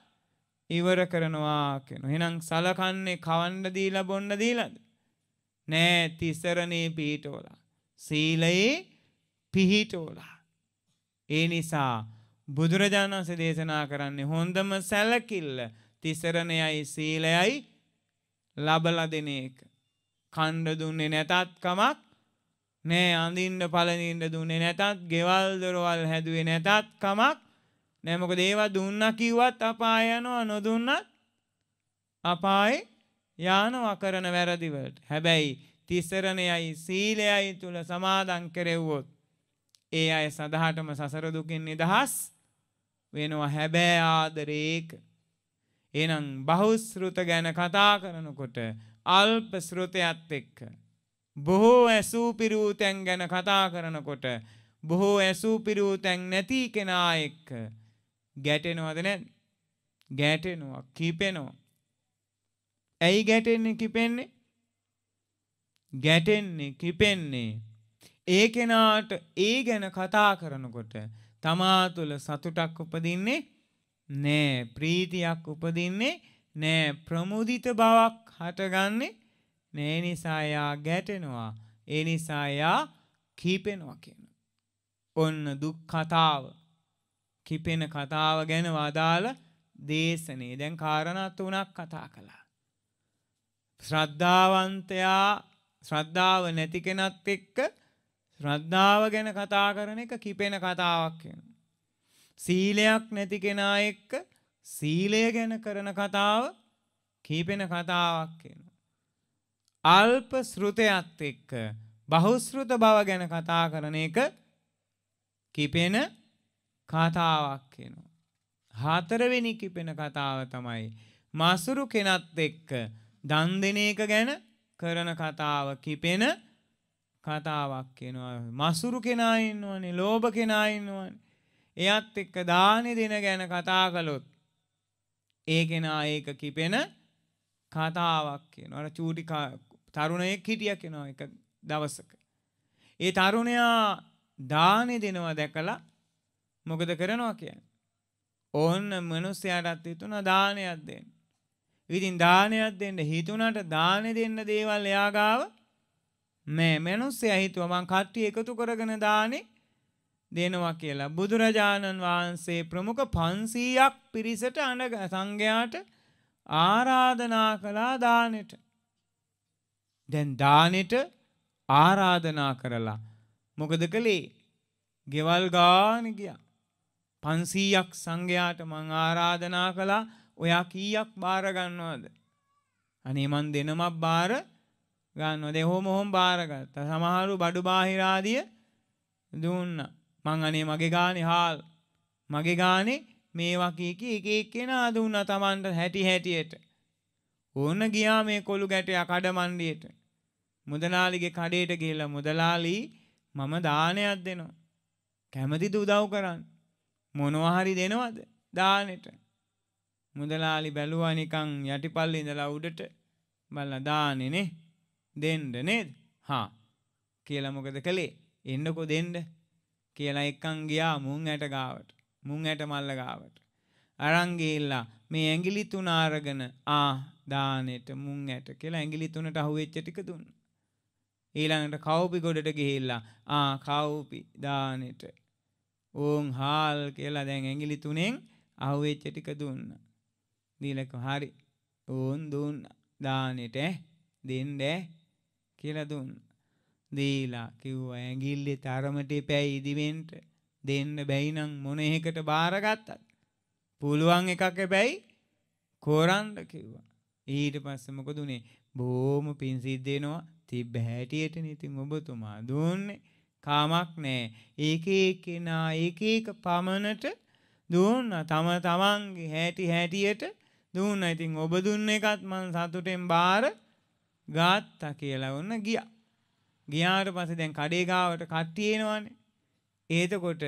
ඉවර කරනවා කියන. එහෙනම් සලකන්නේ කවන්න දීලා බොන්න දීලාද? නෑ තිසරණේ පිහිටෝලා. සීලයේ පිහිටෝලා. ඒ නිසා බුදුරජාණන් වහන්සේ දේශනා කරන්නේ හොඳම සැලකිල්ල තිසරණයයි සීලයයි ලබලා දෙන එක. කණ්ඩ දුන්නේ නැතත් කමක් නෑ අඳින්න පළඳින්න දුන්නේ නැතත් ගෙවල් දොරවල් හැදුවේ නැතත් කමක් නෑ මොකද ඒවා දුන්නා කිව්වත් අපාය යනවා නොදුන්නත් අපායේ යානවා කරන වැරදි වලට. හැබැයි තිසරණයයි සීලයයි තුල සමාදන් කෙරෙව්වොත් ඒ අය සදහටම සසර දුකින් නිදහස් වෙනවා හැබෑ ආදරේක එහෙනම් බහුශ්‍රෘත ගැන කතා කරනකොට අල්ප ශ්‍රෘතයත් එක්ක බොහෝ ඇසූ පිරූතැන් ගැන කතා කරනකොට බොහෝ ඇසූ පිරූ තැන් නැති කෙනා එක්ක ගැටෙනවද නැද්ද? ගැටෙනවා, කිපෙනවා. ඇයි ගැටෙන්නේ කිපෙන්නේ? ගැටෙන්නේ කිපෙන්නේ ඒ කෙනාට ඒ ගැන කතා කරනකොට තමා තුළ සතුටක් උපදින්නේ නෑ ප්‍රීතියක් උපදින්නේ නෑ ප්‍රමුදිත බවක් හටගන්නේ නෑ නිසා එයා ගැටෙනවා ඒ නිසා එයා කීපෙනවා කියන. ඔන්න දුක් කතාව කිපෙන කතාව ගැන වදාළ දේශනේ දැන් කාරණා තුනක් කතා කළා. ශ්‍රද්ධාවන්තයා ශ්‍රද්ධාව නැති කෙනත් එක්ක ශ්‍රද්ධාව ගැන කතා කරන එක කිපෙන කතාවක් වෙනවා. සීලයක් නැති කෙනා එක්ක සීලය ගැන කරන කතාව කීපෙන කතාවක් වෙනවා. අල්ප ශ්‍රුතයත් එක්ක බහුශ්‍රුත බව ගැන කතා කරන එක කිපෙන කතාවක් වෙනවා. හතරවෙනි කිපෙන කතාව තමයි මසුරු කෙනත් එක්ක දන් දෙන එක ගැන කරන කතාව කිපෙන කතාවක් වෙනවා. මසුරු කෙනා ඉන්නවනේ, ලෝභ කෙනා ඉන්නවනේ. එයත් එක්ක දානි දෙන ගැන කතා කළොත් ඒ කෙනා ඒක කිපෙන කතාවක් වෙනවා. අර චූටි තරුණයෙක් හිටියා කෙනා එක දවසක. ඒ තරුණයා දානි දෙනවා දැකලා මොකද කරනවා කියන්නේ? ඕන්න මිනිස්යාටත් හිතුණා දානයක් දෙන්න. ඉතින් දානයක් දෙන්න හිතුණට දානෙ දෙන්න දේවල් එයා ගාව මේ මිනිස්සයා හිතුවා මං කට්ටිය එකතු කරගෙන දානේ දෙනවා කියලා. බුදුරජාණන් වහන්සේ ප්‍රමුඛ 500ක් පිරිසට අඬ සංඝයාට ආරාධනා කළා දානෙට. දැන් දානෙට ආරාධනා කරලා මොකද කළේ? ගෙවල් ගාන ගියා. 500ක් සංඝයාට මං ආරාධනා කළා ඔයා කීයක් බාර ගන්නවද? අනේ මං දෙනමක් බාර ගන්නවා. දැන් හොම හොම බාරගත්තා. සමහරු බඩු බාහිර ආදිය දුන්නා. මං අනේ මගේ ගානේ හාල් මගේ ගානේ මේවා කී කී එක එක්කෙනා දුන්නා Tamanට හැටි හැටියට. ඕන ගියා මේ කොළු ගැටයා කඩ මණ්ඩියට. මුදලාලිගේ කඩේට ගිහිල්ලා මුදලාලි මම දානයක් දෙනවා. කැමතිද උදව් කරන්න? මොනවා හරි දෙනවද දානෙට? මුදලාලි බැලුවා නිකන් යටිපල්ලේ ඉඳලා උඩට බලලා දාන්නේ නේ දෙන්න නේද? හා කියලා මොකද කළේ? එන්නකෝ දෙන්න කියලා එක්කන් ගියා මුං ඇට ගාවට. මුං ඇට මල්ල ගාවට. අරන් ගිහිල්ලා මේ ඇඟිලි තුන අරගෙන ආ දානෙට මුං ඇට කියලා ඇඟිලි තුනට අහුවෙච්ච ටික දුන්නා. ඊළඟට කවුපි ගොඩට ගිහිල්ලා ආ කවුපි දානෙට ඕන් හාල් කියලා දැන් ඇඟිලි තුනෙන් අහුවෙච්ච ටික දුන්නා. දීලක හරි ඕන් දුන්න දානෙට දෙන්න කියලා දුන්න. දීලා කිව්වා ඇඟිල්ලේ තරමට පැයි ඉදිවෙන්ට දෙන්න බැයි නම් මොන එකකට බාරගත්තත් පුළුවන් එකක් හැබැයි කොරන්න කිව්වා. ඊට පස්සේ මොකද උනේ? බොහොම පින් සිද්ධ වෙනවා. තිබ්බ හැටියටනේ ඉතින් ඔබතුමා දුන්නේ. කාමක් නෑ. ඒක එක්කෙනා එක එක පමණට දුන්නා. තම තමන්ගේ හැටි හැටියට දුන්න ඉතින් ඔබ දුන්න එකත් මං සතුටෙන් බාර ගාත්තා කියලා ඔන්න ගියා. ගියාට පස්සේ දැන් කඩේ ගාවට කට්ටිය එනවනේ. එතකොට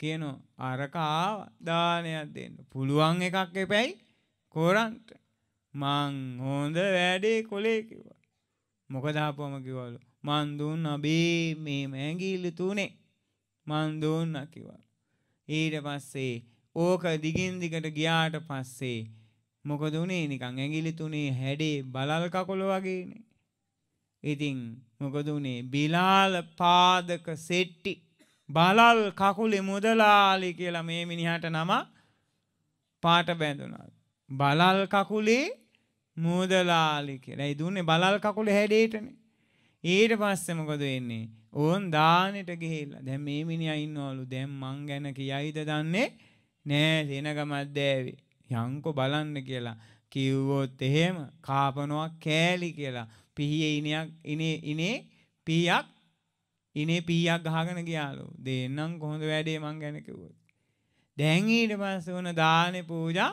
කියනවා අරක ආවා දානයක් දෙන්න. පුළුවන් එකක් එපැයි කොරන්ට. මං හොඳ වැඩේ කොලේ කිව්වා. මොකද ආපුවම කිව්වලු මං දුන්නා බේ මේ මෑගිල්ල තුනේ. මං දුන්නා කිව්වා. ඊට පස්සේ ඕක දිගින් දිගට ගියාට පස්සේ මොකද උනේ නිකන් ඇඟිලි තුනේ හැඩේ බලල් කකුල වගේනේ. ඉතින් මොකද උනේ බිලාල පාදක සෙට්ටි බලල් කකුලේ මුදලාලි කියලා මේ මිනිහට නම පාට බැඳුනා. බලල් කකුලේ මුදලාලි කියලා. ඒ දුන්නේ බලල් කකුලේ හැඩේටනේ. ඊට පස්සේ මොකද වෙන්නේ? ඕන් දානෙට ගිහිල්ලා දැන් මේ මිනිහා ඉන්නවලු දැන් මං ගැන කියයිද දන්නේ නෑ සෙනගමත් දෑවේ යංකො බලන්න කියලා කිව්වොත් එහෙම කාපනවා කෑලි කියලා පිහියේ ඉනයක් ඉනේ ඉනේ පීයක් ඉනේ පීයක් ගහගෙන ගියාලු දෙන්නම් කොහොමද වැඩේ මං ගැන කිව්වොත් දැන් ඊට පස්සේ උන දානේ පූජා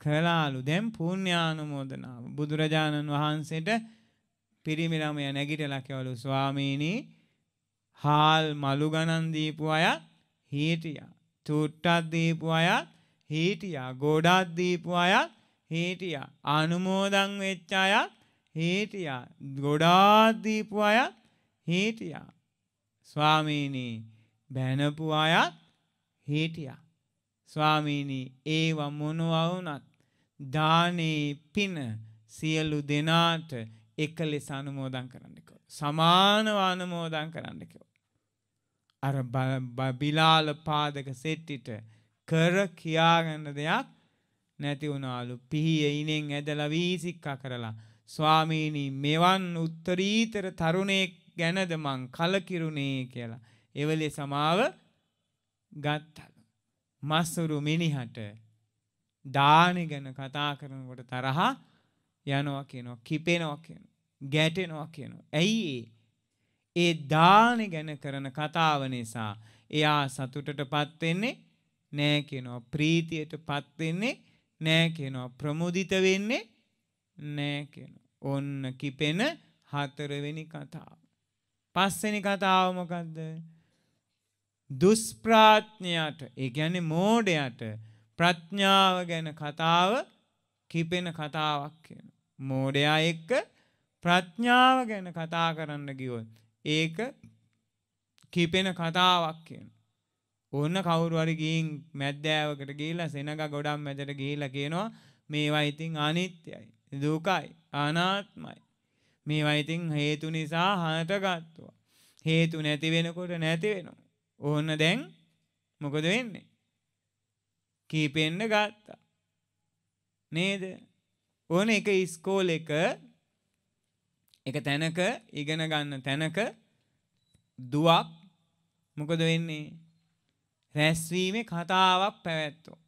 කළාලු දැන් පුණ්‍යානුමෝදනාව බුදුරජාණන් වහන්සේට පිරිමි ළමයා නැගිටලා කිව්වලු ස්වාමීනි හාල් මලු ගණන් දීපු අයත් හිටියා. චුට්ටක් දීපු අයත් හිටියා. ගොඩක් දීපු අයත් හිටියා. අනුමෝදන් වෙච්ච අයත් හිටියා. ගොඩාක් දීපු අයත් හිටියා. ස්වාමීනි බැනපු අයත් හිටියා. ස්වාමීනි ඒව මොනවා වුණත් දානේ පින සියලු දෙනාට එක ලෙස අනුමෝදන් කරන්නකෝ. සමානව අනුමෝදන් කරන්නකෝ. අර බිලාල පාදක සෙට්ටිට කර කියාගන්න දෙයක් නැති වුණාලු පිහිය ඉනෙන් ඇදලා වීසික්කා කරලා ස්වාමීනී මෙවන් උත්තරීතර තරුණයෙක් ගැනද මං කලකිරුණේ කියලා එවලේ සමාව ගත්තලු. මස්සුරු මිනිහට දානි ගැන කතා කරනකොට තරහා යනවා කියනවා කිපෙනවා කියනවා ගැටෙනවා කියනවා. ඇයි ඒ දානි ගැන කරන කතාව නිසා එයා සතුටට පත්වෙන්නේ නෑ කියනවා ප්‍රීතියට පත්වෙන්නේ නෑ කියනවා ප්‍රමුදිත වෙන්නේ නෑ කියනවා. ඔන්න කිපෙන හතරවෙනි කතාව. පස්වෙනි කතාව මොකක්ද? දුෂ්ප්‍රාඥයාට ඒ කියන්නේ මෝඩයට ප්‍රඥාව ගැන කතාව කිපෙන කතාවක් කියන. මෝඩයා එක්ක ප්‍රඥාව ගැන කතා කරන්න ගියොත් ඒක කිපෙන කතාවක් කියන. ඕන්න කවුරු හරි ගිහින් මැද්දෑවකට ගිහිල්ලා සෙනග ගොඩක් මැදට ගිහිල්ලා කියනවා මේවා ඉතින් අනිත්‍යයි දුකයි අනාත්මයි. මේවා ඉතින් හේතු නිසා හටගත්තුවා හේතු නැති වෙනකොට නැති වෙනවා. ඕන්න දැන් මොකද වෙන්නේ? කීපෙන්න ගත්තා. නේද? ඕන එක ඉස්කෝල එක එක තැනක ඉගෙන ගන්න තැනක දුවක් මොකද වෙන්නේ? රැස්වීමේ කතාවක් පැවැත්වෝ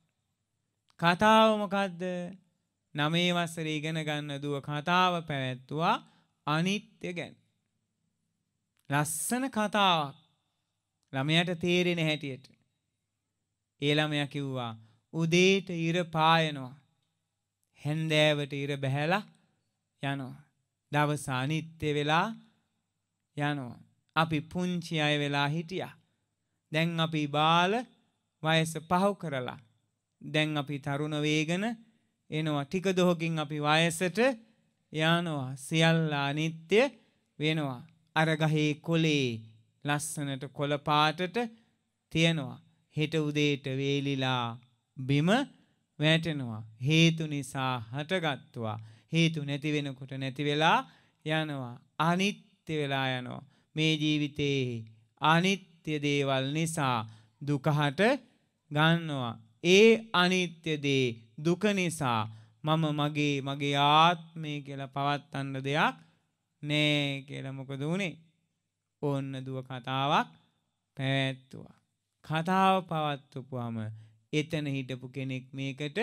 කතාව මොකක්ද නමේ වසර ඉගෙන ගන්න දුව කතාව පැවැත්තුවා අනිත්‍ය ගැන. ලස්සන කතාවක් ළමයට තේරෙන හැටියට. ඒ ළමයා කිව්වා උදේට ඉර පායනවා. හැන්දෑවට ඉර බැහැලා යනවා. දවස අනිත්‍ය වෙලා යනවා. අපි පුංචි අය වෙලා හිටියා. දැන් අපි බාල වයස පහු කරලා. දැන් අපි තරුණ වේගන එනවා. ටික දොහකින් අපි වයසට යනවා. සියල්ල අනිත්‍ය වෙනවා. අර ගහේ කොලේ ලස්සනට කොළ පාටට තියෙනවා. හෙට උදේට වේලිලා බිම වැටෙනවා. හේතු නිසා හටගත්තුවා හේතු නැති වෙනකොට නැති වෙලා යනවා. අනිත්‍ය වෙලා යනවා. මේ ජීවිතේ අනිත්‍ය දේවල් නිසා දුකහට ගන්නවා. ඒ අනිත්‍ය දේ දුක නිසා මම මගේ මගේ ආත්මය කියලා පවත්තන්න දෙයක් නෑ කියලා මොකද වුණේ ඕන්න දුව කතාවක් පැවැත්තුවා. කතාව පවත්තුපුවාම එතන හිටපු කෙනෙක් මේකට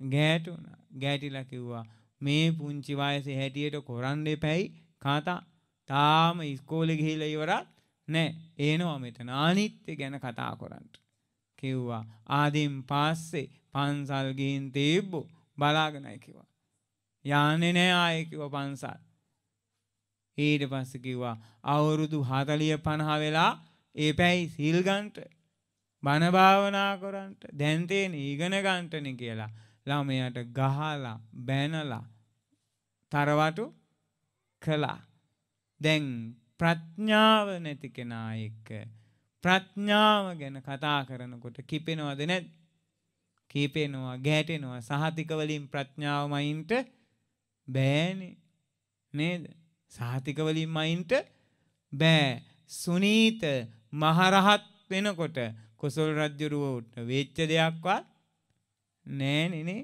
ගෑටුණ. ගෑටිලා කිව්වා මේ පුංචි වයසේ හැටියට කොරන්න එපැයි කතා. තාම ඉස්කෝලෙ ගිහිල්ලා ඉවරත් නෑ. ඒනවා මෙතන. අනිත්‍ය ගැන කතා කරන්න. කිව්වා ආදීන් පස්සේ පන්සල් ගිහින් තිබ්බෝ බලාගෙනයි කිව්වා. යන්නේ නෑ ආයේ කිව්වා පන්සල්. ඊට පස්සේ කිව්වා අවුරුදු 40 50 වෙලා ඒ පැයි සීල් ගන්නට බණ භාවනා කරන්නට දැන් තේන ඉගෙන ගන්නටනේ කියලා ළමයාට ගහලා බැනලා තරවටු කළා. දැන් ප්‍රඥාව නැති කෙනා එක්ක ප්‍රඥාව ගැන කතා කරනකොට කිපෙනවද නැද්ද? කීපෙනවා ගැටෙනවා. සහතික වලින් ප්‍රඥාව මයින්ට බෑනේ. නේද? සහතික වලින් මයින්ට බෑ. සුනීත මහරහත් වෙනකොට කොසල් රජ්ජුරුවට වෙච්ච දෙයක්වත් නෑනේ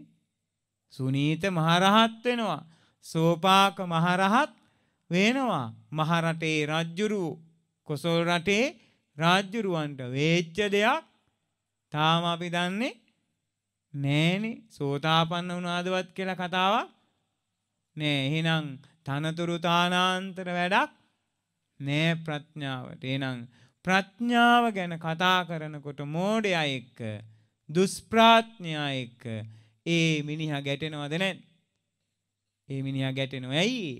සුනීත මහරහත් වෙනවා. සෝපාක මහරහත් වෙනවා. මහරටේ රජ්ජුරුව කොසල් රටේ රාජ්ජුරුවන්ට වෙච්ච දෙයක් තාම අපි දන්නේ නෑනේ. සෝතාපන්න වුණාදවත් කියලා කතාවක් නෑ. එහෙනම් තනතුරු තානාන්තර වැඩක් නෑ ප්‍රඥාවට. එහෙනම් ප්‍රඥාව ගැන කතා කරනකොට මෝඩයා එක්ක දුෂ්ප්‍රඥා එක්ක ඒ මිනිහා ගැටෙනවද නැද්ද? ඒ මිනිහා ගැටෙනවා ඇයි?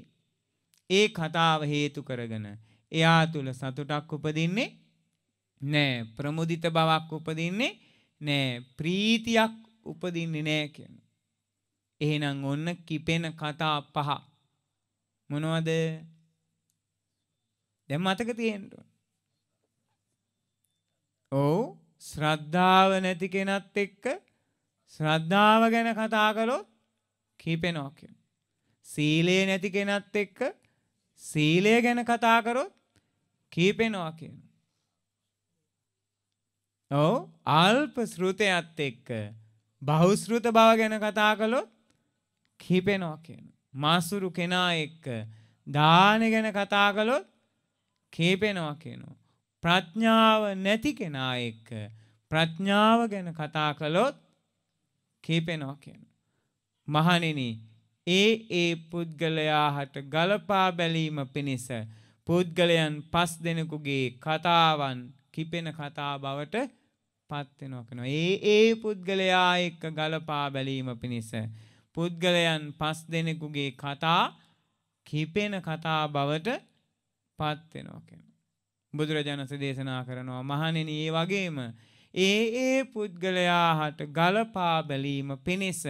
ඒ කතාව හේතු කරගෙන එයා තුල සතුටක් උපදින්නේ නෑ ප්‍රමුදිත බවක් උපදින්නේ නෑ ප්‍රීතියක් උපදින්නේ නෑ කියන. එහෙනම් ඔන්න කිපෙන කතා පහ. මොනවද? දැන් මතක තියෙන්න ඕන. ඔව් ශ්‍රද්ධාව නැති කෙනත් එක්ක ශ්‍රද්ධාව ගැන කතා කළොත් කිපෙනවා කියන. සීලය නැති කෙනත් එක්ක සීලය ගැන කතා කරොත් කීපෙනවා කියන. ඔව් අල්ප ශ්‍රුතයත් එක්ක බහුශ්‍රුත බව ගැන කතා කළොත් කීපෙනවා කියන. මාසුරු කෙනා එක්ක දාන ගැන කතා කළොත් කීපෙනවා කියනවා. ප්‍රඥාව නැති කෙනා එක්ක ප්‍රඥාව ගැන කතා කළොත් කීපෙනවා කියන. මහණෙනි ඒ ඒ පුද්ගලයා හට ගලපා බැලීම පිණිස පුද්ගලයන් පස් දෙනෙකුගේ කතාවන් කිපෙන කතා බවට පත්වෙනවා කෙනවා. ඒ ඒ පුද්ගලයා එක්ක ගලපා බැලීම පිණිස. පුද්ගලයන් පස් දෙනෙකුගේ කතා කිපෙන කතා බවට පත්වෙනවා කෙන. බුදුරජාණස දේශනා කරනවා මහනෙන ඒ වගේම. ඒ ඒ පුද්ගලයා හට ගලපා බැලීම පිණිස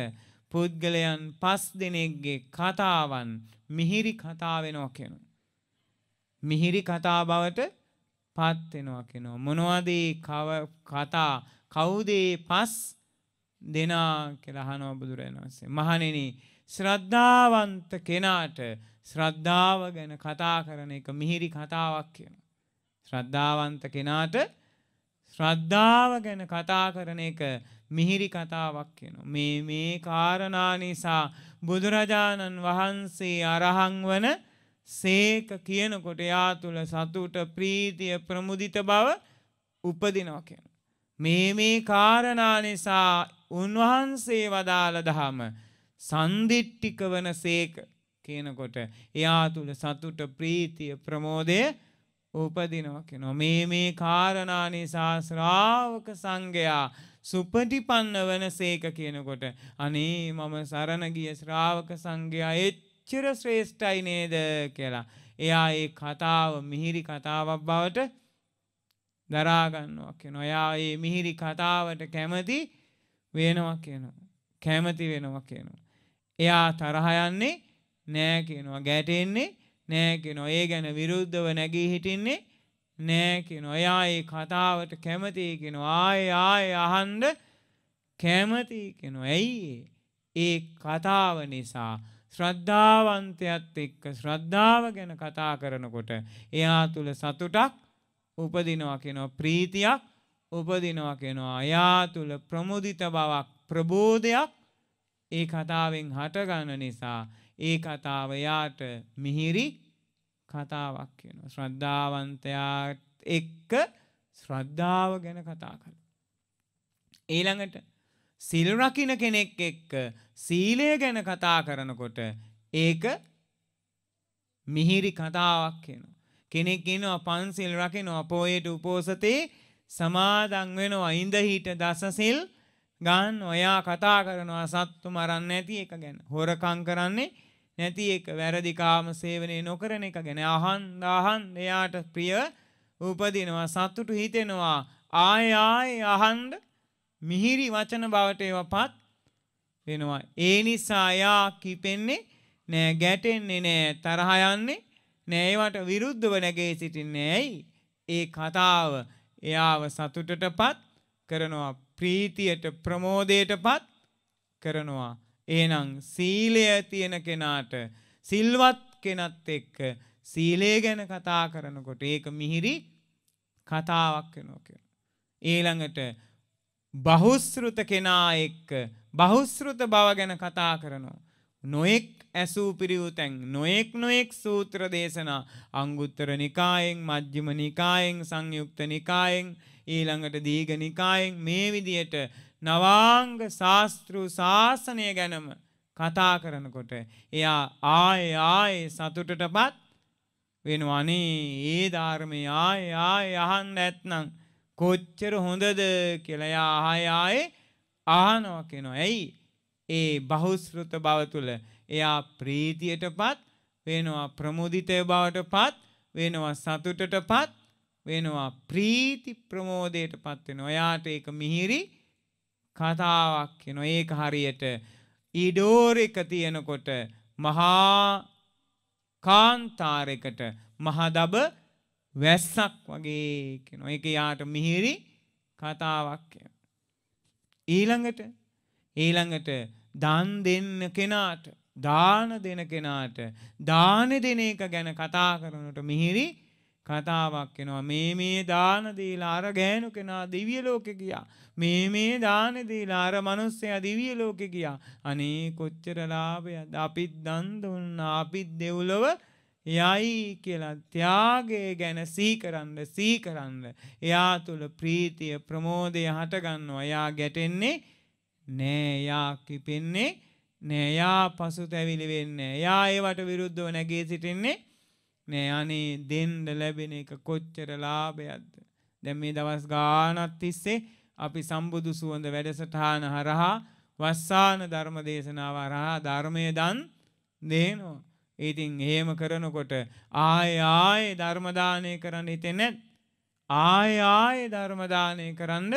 පුද්ගලයන් පස් දෙනෙක්ගේ කතාවන් මිහිරි කතාවෙනවා කෙනු. මිහිරි කතා බවට පත්වෙනවා කෙනවා. මොනවදී කතා කවුදේ පස් දෙනා කෙලහනව බුදුරජාණන්සේ. මහනෙන ශ්‍රද්ධාවන්ත කෙනාට ශ්‍රද්ධාව ගැන කතා කරන එක මිහිරි කතාවක් කියන. ශ්‍රද්ධාවන්ත කෙනාට ශ්‍රද්ධාව ගැන කතා කරන එක මිහිරි කතාවක් කියන. මේ මේ කාරණා නිසා බුදුරජාණන් වහන්සේ අරහං වන සේක කියනකොට යා තුළ සතුට ප්‍රීතිය ප්‍රමුදිත බව උපදිනවා කියන. මේ මේ කාරණා නිසා උන්වහන්සේ වදාළ දහම සන්දිට්ටික වන සේක කියනකොට එයා තුළ සතුට ප්‍රීතිය ප්‍රමෝදය උපදිනවා කෙනවා. මේ මේ කාරණා නිසා ශ්‍රාවක සංඝයා සුපටිපන්න වන සේක කියනකොට අනේ මම සරණ ගිය ශ්‍රාවක සංඝයා එච්චර ශ්‍රේෂ්ඨයි නේද කියලා. එයා ඒ කතාව මිහිරි කතාවක් බවට දරාගන්නවා කියනවා. එයා ඒ මිහිරි කතාවට කැමති වෙනවා කියනවා. කැමති වෙනවා කියනවා. එයා තරහ යන්නේ නෑ කියනවා. ගැටෙන්නේ නෑ කියනවා. ඒ ගැන විරුද්ධව නැගී හිටින්නේ නෑ කියනවා. එයා ඒ කතාවට කැමති කියනවා. ආයේ ආයේ අහන්න කැමති කියනවා. ඇයි ඒ කතාව නිසා ශ්‍රද්ධාවන්තයත් එක්ක ශ්‍රද්ධාව ගැන කතා කරනකොට එයා තුල සතුටක් උපදිනවා කියනවා. ප්‍රීතියක් උපදිනවා කියනවා. එයා තුල ප්‍රමුදිත බවක් ප්‍රබෝධයක් ඒ කතාවෙන් හටගන්න නිසා ඒ කතාව යාට මිහිරි කතාවක් කියනවා. ශ්‍රද්ධාවන්තයාත් එක්ක ශ්‍රද්ධාව ගැන කතා කළ. ඊළඟට සිල් රකින්න කෙනෙක් එක්ක සීලය ගැන කතා කරනකොට ඒක මිහිරි කතාවක් කියනවා. කෙනෙක් ඉන්නවා පන්සිල් රකින්නවා පොයට උපෝසතේ සමාදන් වෙනවා ඉඳ හිට දසසිල් ගන්න ඔයා කතා කරනවා සත්තු මරන්න නැති එක ගැන. හොරකම් කරන්නේ නැති එක වැරදි කාම සේවනය නොකරන එක ගැන අහන් දාහන් එයාට ප්‍රිය උපදිනවා සතුටු හිතෙනවා ආය ආය අහන්ඩ මිහිරි වචන බවට ඒවපත් වෙනවා. ඒ නිසා යා කිපෙන්නේ නෑ ගැටෙන්නේ නෑ තරහයන්නේ නෑවට විරුද්ධව නැගේ සිටින්නේ ඇයි. ඒ කතාව එයාව සතුටට පත් කරනවා ප්‍රීතියට ප්‍රමෝදයට පත් කරනවා. එහෙනම් සීලය තියෙන කෙනාට සිල්වත් කෙනත් එක්ක සීලය ගැන කතා කරනකොට ඒක මිහිරි කතාවක් වෙනවා කියලා. ඊළඟට බහුශ්‍රෘත කෙනා එක්ක බහුශ්‍රෘත බව ගැන කතා කරනවා. නොයෙක් ඇසූ පිරිවුතැන් නොයෙක් නොයෙක් සූත්‍ර දේශනා අංගුත්තර නිකායෙන් මජ්්‍යම නිකායෙන් සංයුක්ත නිකායෙන් ඊළඟට දීග නිකායෙන් මේ විදියට නවාංග ශාස්තෘ ශාසනය ගැනම කතා කරනකොට එයා ආය ආය සතුටට පත් වෙනවනේ ඒ ධර්මය ආය ආය අහන්න ඇත්නම් කොච්චර හොඳද කියලා ආය ආය අහනවා කියනවා. ඇයි? ඒ බහුශ්‍රృత බව තුල එයා ප්‍රීතියට පත් වෙනවා ප්‍රමුදිතය බවට පත් වෙනවා සතුටට පත් වෙනවා ප්‍රීති ප්‍රමෝදයට පත් වෙනවා. එයාට ඒක මිහිරි කතාවක් වෙනවා. ඒක හරියට ඊඩෝරෙක තියෙනකොට මහා කාන්තාරයකට මහදබ වැස්සක් වගේ කෙනවා. ඒක යාට මිහිරි කතාවක් ඊළඟට ඊළඟට දන් දෙන්න කෙනාට දාන දෙන කෙනාට දාන දෙන එක ගැන කතා කරනට මිහිරි කතාවක් එනවා මේ මේ දාන දීලා අර ගෑනු කෙනා දිව්‍ය ලෝකෙ ගියා. මේ මේ දාන දීලා අර මිනිස්සයා දිව්‍ය ලෝකෙ ගියා. අනේ කොච්චර ලාභයක්ද? අපිත් දන් දුන්නා. අපිත් දෙව්ලොව යයි කියලා ත්‍යාගය ගැන සීකරන්න සීකරන්න. එයා තුළ ප්‍රීතිය ප්‍රමෝදය හටගන්නවා එයා ගැටෙන්නේ නෑ. එයා කිපෙන්නේ නෑ. එයා පසුතැවිලි වෙන්නේ එයා ඒවට විරුද්ධව නැගී සිටින්නේ නෑ. අනේ දෙන්න ලැබෙන එක කොච්චර ලාභයක්ද? දැන් මේ දවස් ගානක් තිස්සේ අපි සම්බුදු සුවඳ වැඩසටහන හරහා වස්සාන ධර්ම දේශනාව හරහා ධර්මය දන් දෙනවා. ඉතින් එහෙම කරනකොට ආය ආයේ ධර්ම දානය කරන්න හිතෙන්නේ නැත්. ආය ආයේ ධර්ම දානය කරන්න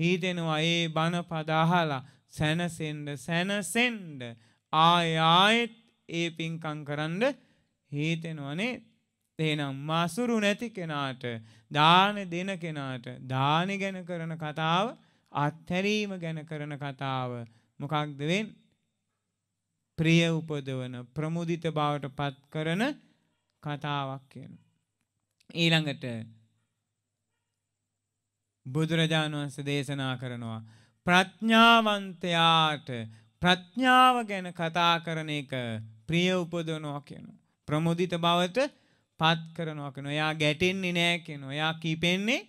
හිතෙනවා. ඒ බණ පද අහලා සැනසෙන්න සැනසෙන්න ආය ආයෙත් ඒ පින්කම් කරන්න හිතෙනවනේ එහෙනම් මසුරු නැති කෙනාට දාන දෙන කෙනාට දාන ගැන කරන කතාව අත්හැරීම ගැන කරන කතාව මොකක්ද වෙන්නේ ප්‍රිය උපදවන ප්‍රමුදිත බවට පත් කරන කතාවක් කියන. ඊළඟට බුදුරජාණන් වහන්සේ දේශනා කරනවා ප්‍රඥාවන්තයාට ප්‍රඥාව ගැන කතා කරන එක ප්‍රිය උපදවනවා කියනවා. ප්‍රමුදිත බවට පත් කරනවා කෙන එයා ගැටෙන්නේ නෑ කෙන එයා කිපෙන්නේ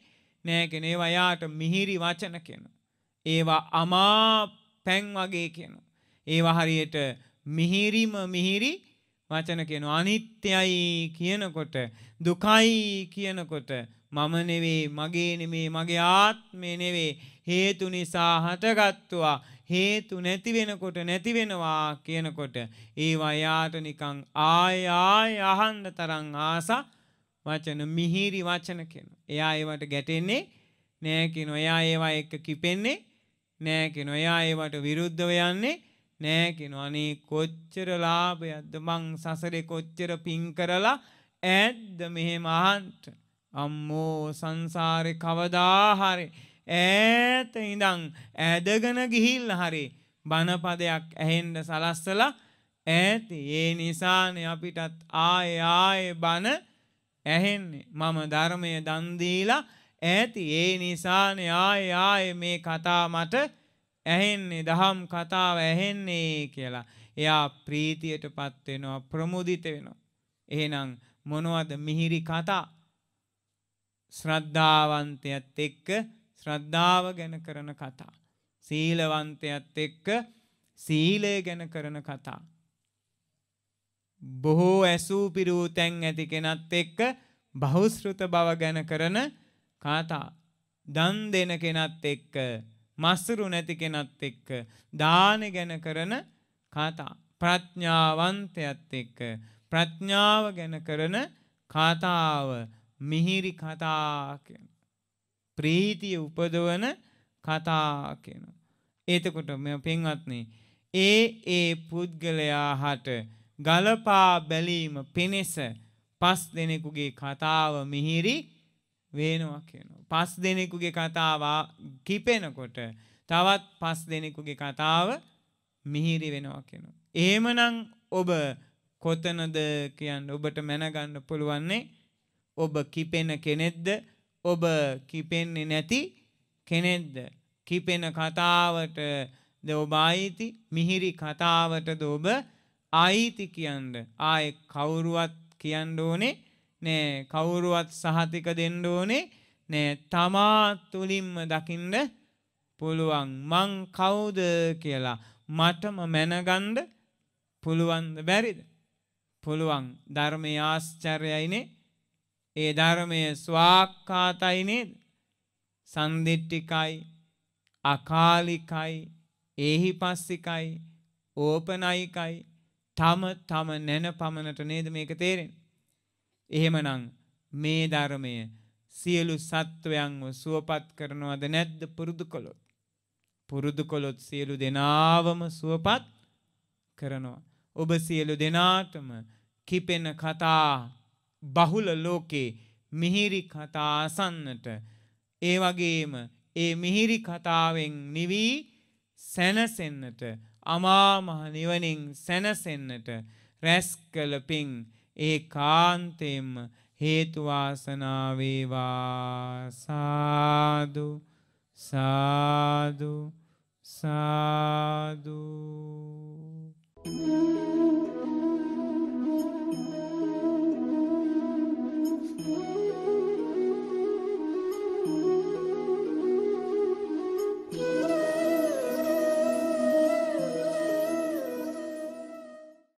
නෑ කෙන ඒවා යාට මිහිරි වචන කෙන. ඒවා අමා පැන් වගේ කෙන. ඒවා හරියට මිහිරිම මිහිරි වචන කියන අනිත්‍යයි කියනකොට දුකයි කියනකොට මම නෙවේ මගේ නෙමේ මගේ ආත්මය නෙවේ හේතු නිසා හටගත්තුවා. හේතු නැති වෙනකොට නැති වෙනවා කියනකොට ඒවා යාට නිකං ආය ආය අහන්න තරං ආස වචන මිහිරි වචන කෙන. එයා ඒවට ගැටෙන්නේ නෑ කෙන එයා ඒවා එක්ක කිපෙන්නේ නෑ කෙන එයා ඒවට විරුද්ධව යන්නේ නෑ කෙන. අනේ කොච්චර ලාභයක්ද? මං සසරේ කොච්චර පින් කරලා ඇද්ද මෙහෙම අහන්ට අම්මෝ සංසාරේ කවදා හරි ඈත ඉඳන් ඇදගෙන ගිහිල්ල හරි බණපදයක් ඇහෙන්ඩ සලස්සලා ඇති ඒ නිසානේ අපිටත් ආය ආය බණ ඇහෙන්නේ. මම ධර්මය දන්දීලා ඇති ඒ නිසානේ ආය ආය මේ කතා මට ඇහෙන්නේ දහම් කතාව ඇහෙන්නේ කියලා. එයා ප්‍රීතියට පත්වෙනවා ප්‍රමුදිත වෙනවා. එහෙනම් මොනවද මිහිරි කතා ශ්‍රද්ධාවන්තයත් එක්ක ශ්‍රද්ධාව ගැන කරන කතා. සීලවන්තයත් එක්ක සීලය ගැන කරන කතා. බොහෝ ඇසූ පිරූ තැන් ඇති කෙනත් එක්ක බහුස්ෘත බව ගැන කරන කාතා. දන් දෙන කෙනත් එක්ක මස්සුරු නැති කෙනත් එක්ක දාන ගැන කරන කාතා. ප්‍රඥාවන්තයත් එක්ක ප්‍රඥාව ගැන කරන කාතාව මිහිරි කතා කියන. ප්‍රීතිය උපදවන කතා කියන. එතකොට මෙ පෙන්වත්නේ ඒ ඒ පුද්ගලයා හට ගලපා බැලීම පෙනෙස පස් දෙනෙකුගේ කතාව මිහිරි වේනවා කියනවා. පස් දෙනෙකුගේ කතාව කිපෙනකොට තවත් පස් දෙනෙකුගේ කතාව මිහිරි වෙනවා කියනවා. එහෙමනම් ඔබ කොතනද කියන්න ඔබට මැනගන්න පුළුවන්නේ? ඔබ කිපෙන කෙනෙක්ද? ඔබ කිපෙන්නේ නැති කෙනෙක්ද? කිපෙන කතාවට ද ඔබ අයිති මිහිරි කතාවටද ඔබ අයිති කියන්න? ආය කවුරුවත් කියන්න ඕනේ? නෑ කවුරුවත් සහතික දෙන්න ඕනේ? නෑ තමා තුළින්ම දකින්න පුළුවන්. මං කවුද කියලා මටම මැනගන්ඩ පුළුවන්ද බැරිද? පුළුවන්. ධර්මය ආශ්චර්යයිනේ ඒ ධර්මය ස්වාක්කාතයි නේද? සන්දිට්ඨිකයි, අකාලිකයි, ඒහිපස්සිකයි, ඕපනයිකයි, තම තම නැන පමණට නේද මේක තේරෙන්නේ. එහෙමනම් මේ ධර්මය සියලු සත්වයන්ව සුවපත් කරනවද නැද්ද පුරුදු කළොත්. පුරුදු කොළොත් සියලු දෙනාවම සුවපත් කරනවා. ඔබ සියලු දෙනාටම කිපෙන කතා බහුල ලෝකේ මිහිරි කතා අසන්නට ඒ වගේම ඒ මිහිරි කතාවෙන් නිවී සැනසෙන්නට අමා මහ නිවනින් සැනසෙන්නට රැස් කළ පින් ඒ කාන්තයෙන්ම හේතු වාසනා වේවා සාදු සාදු සාදු Thank you.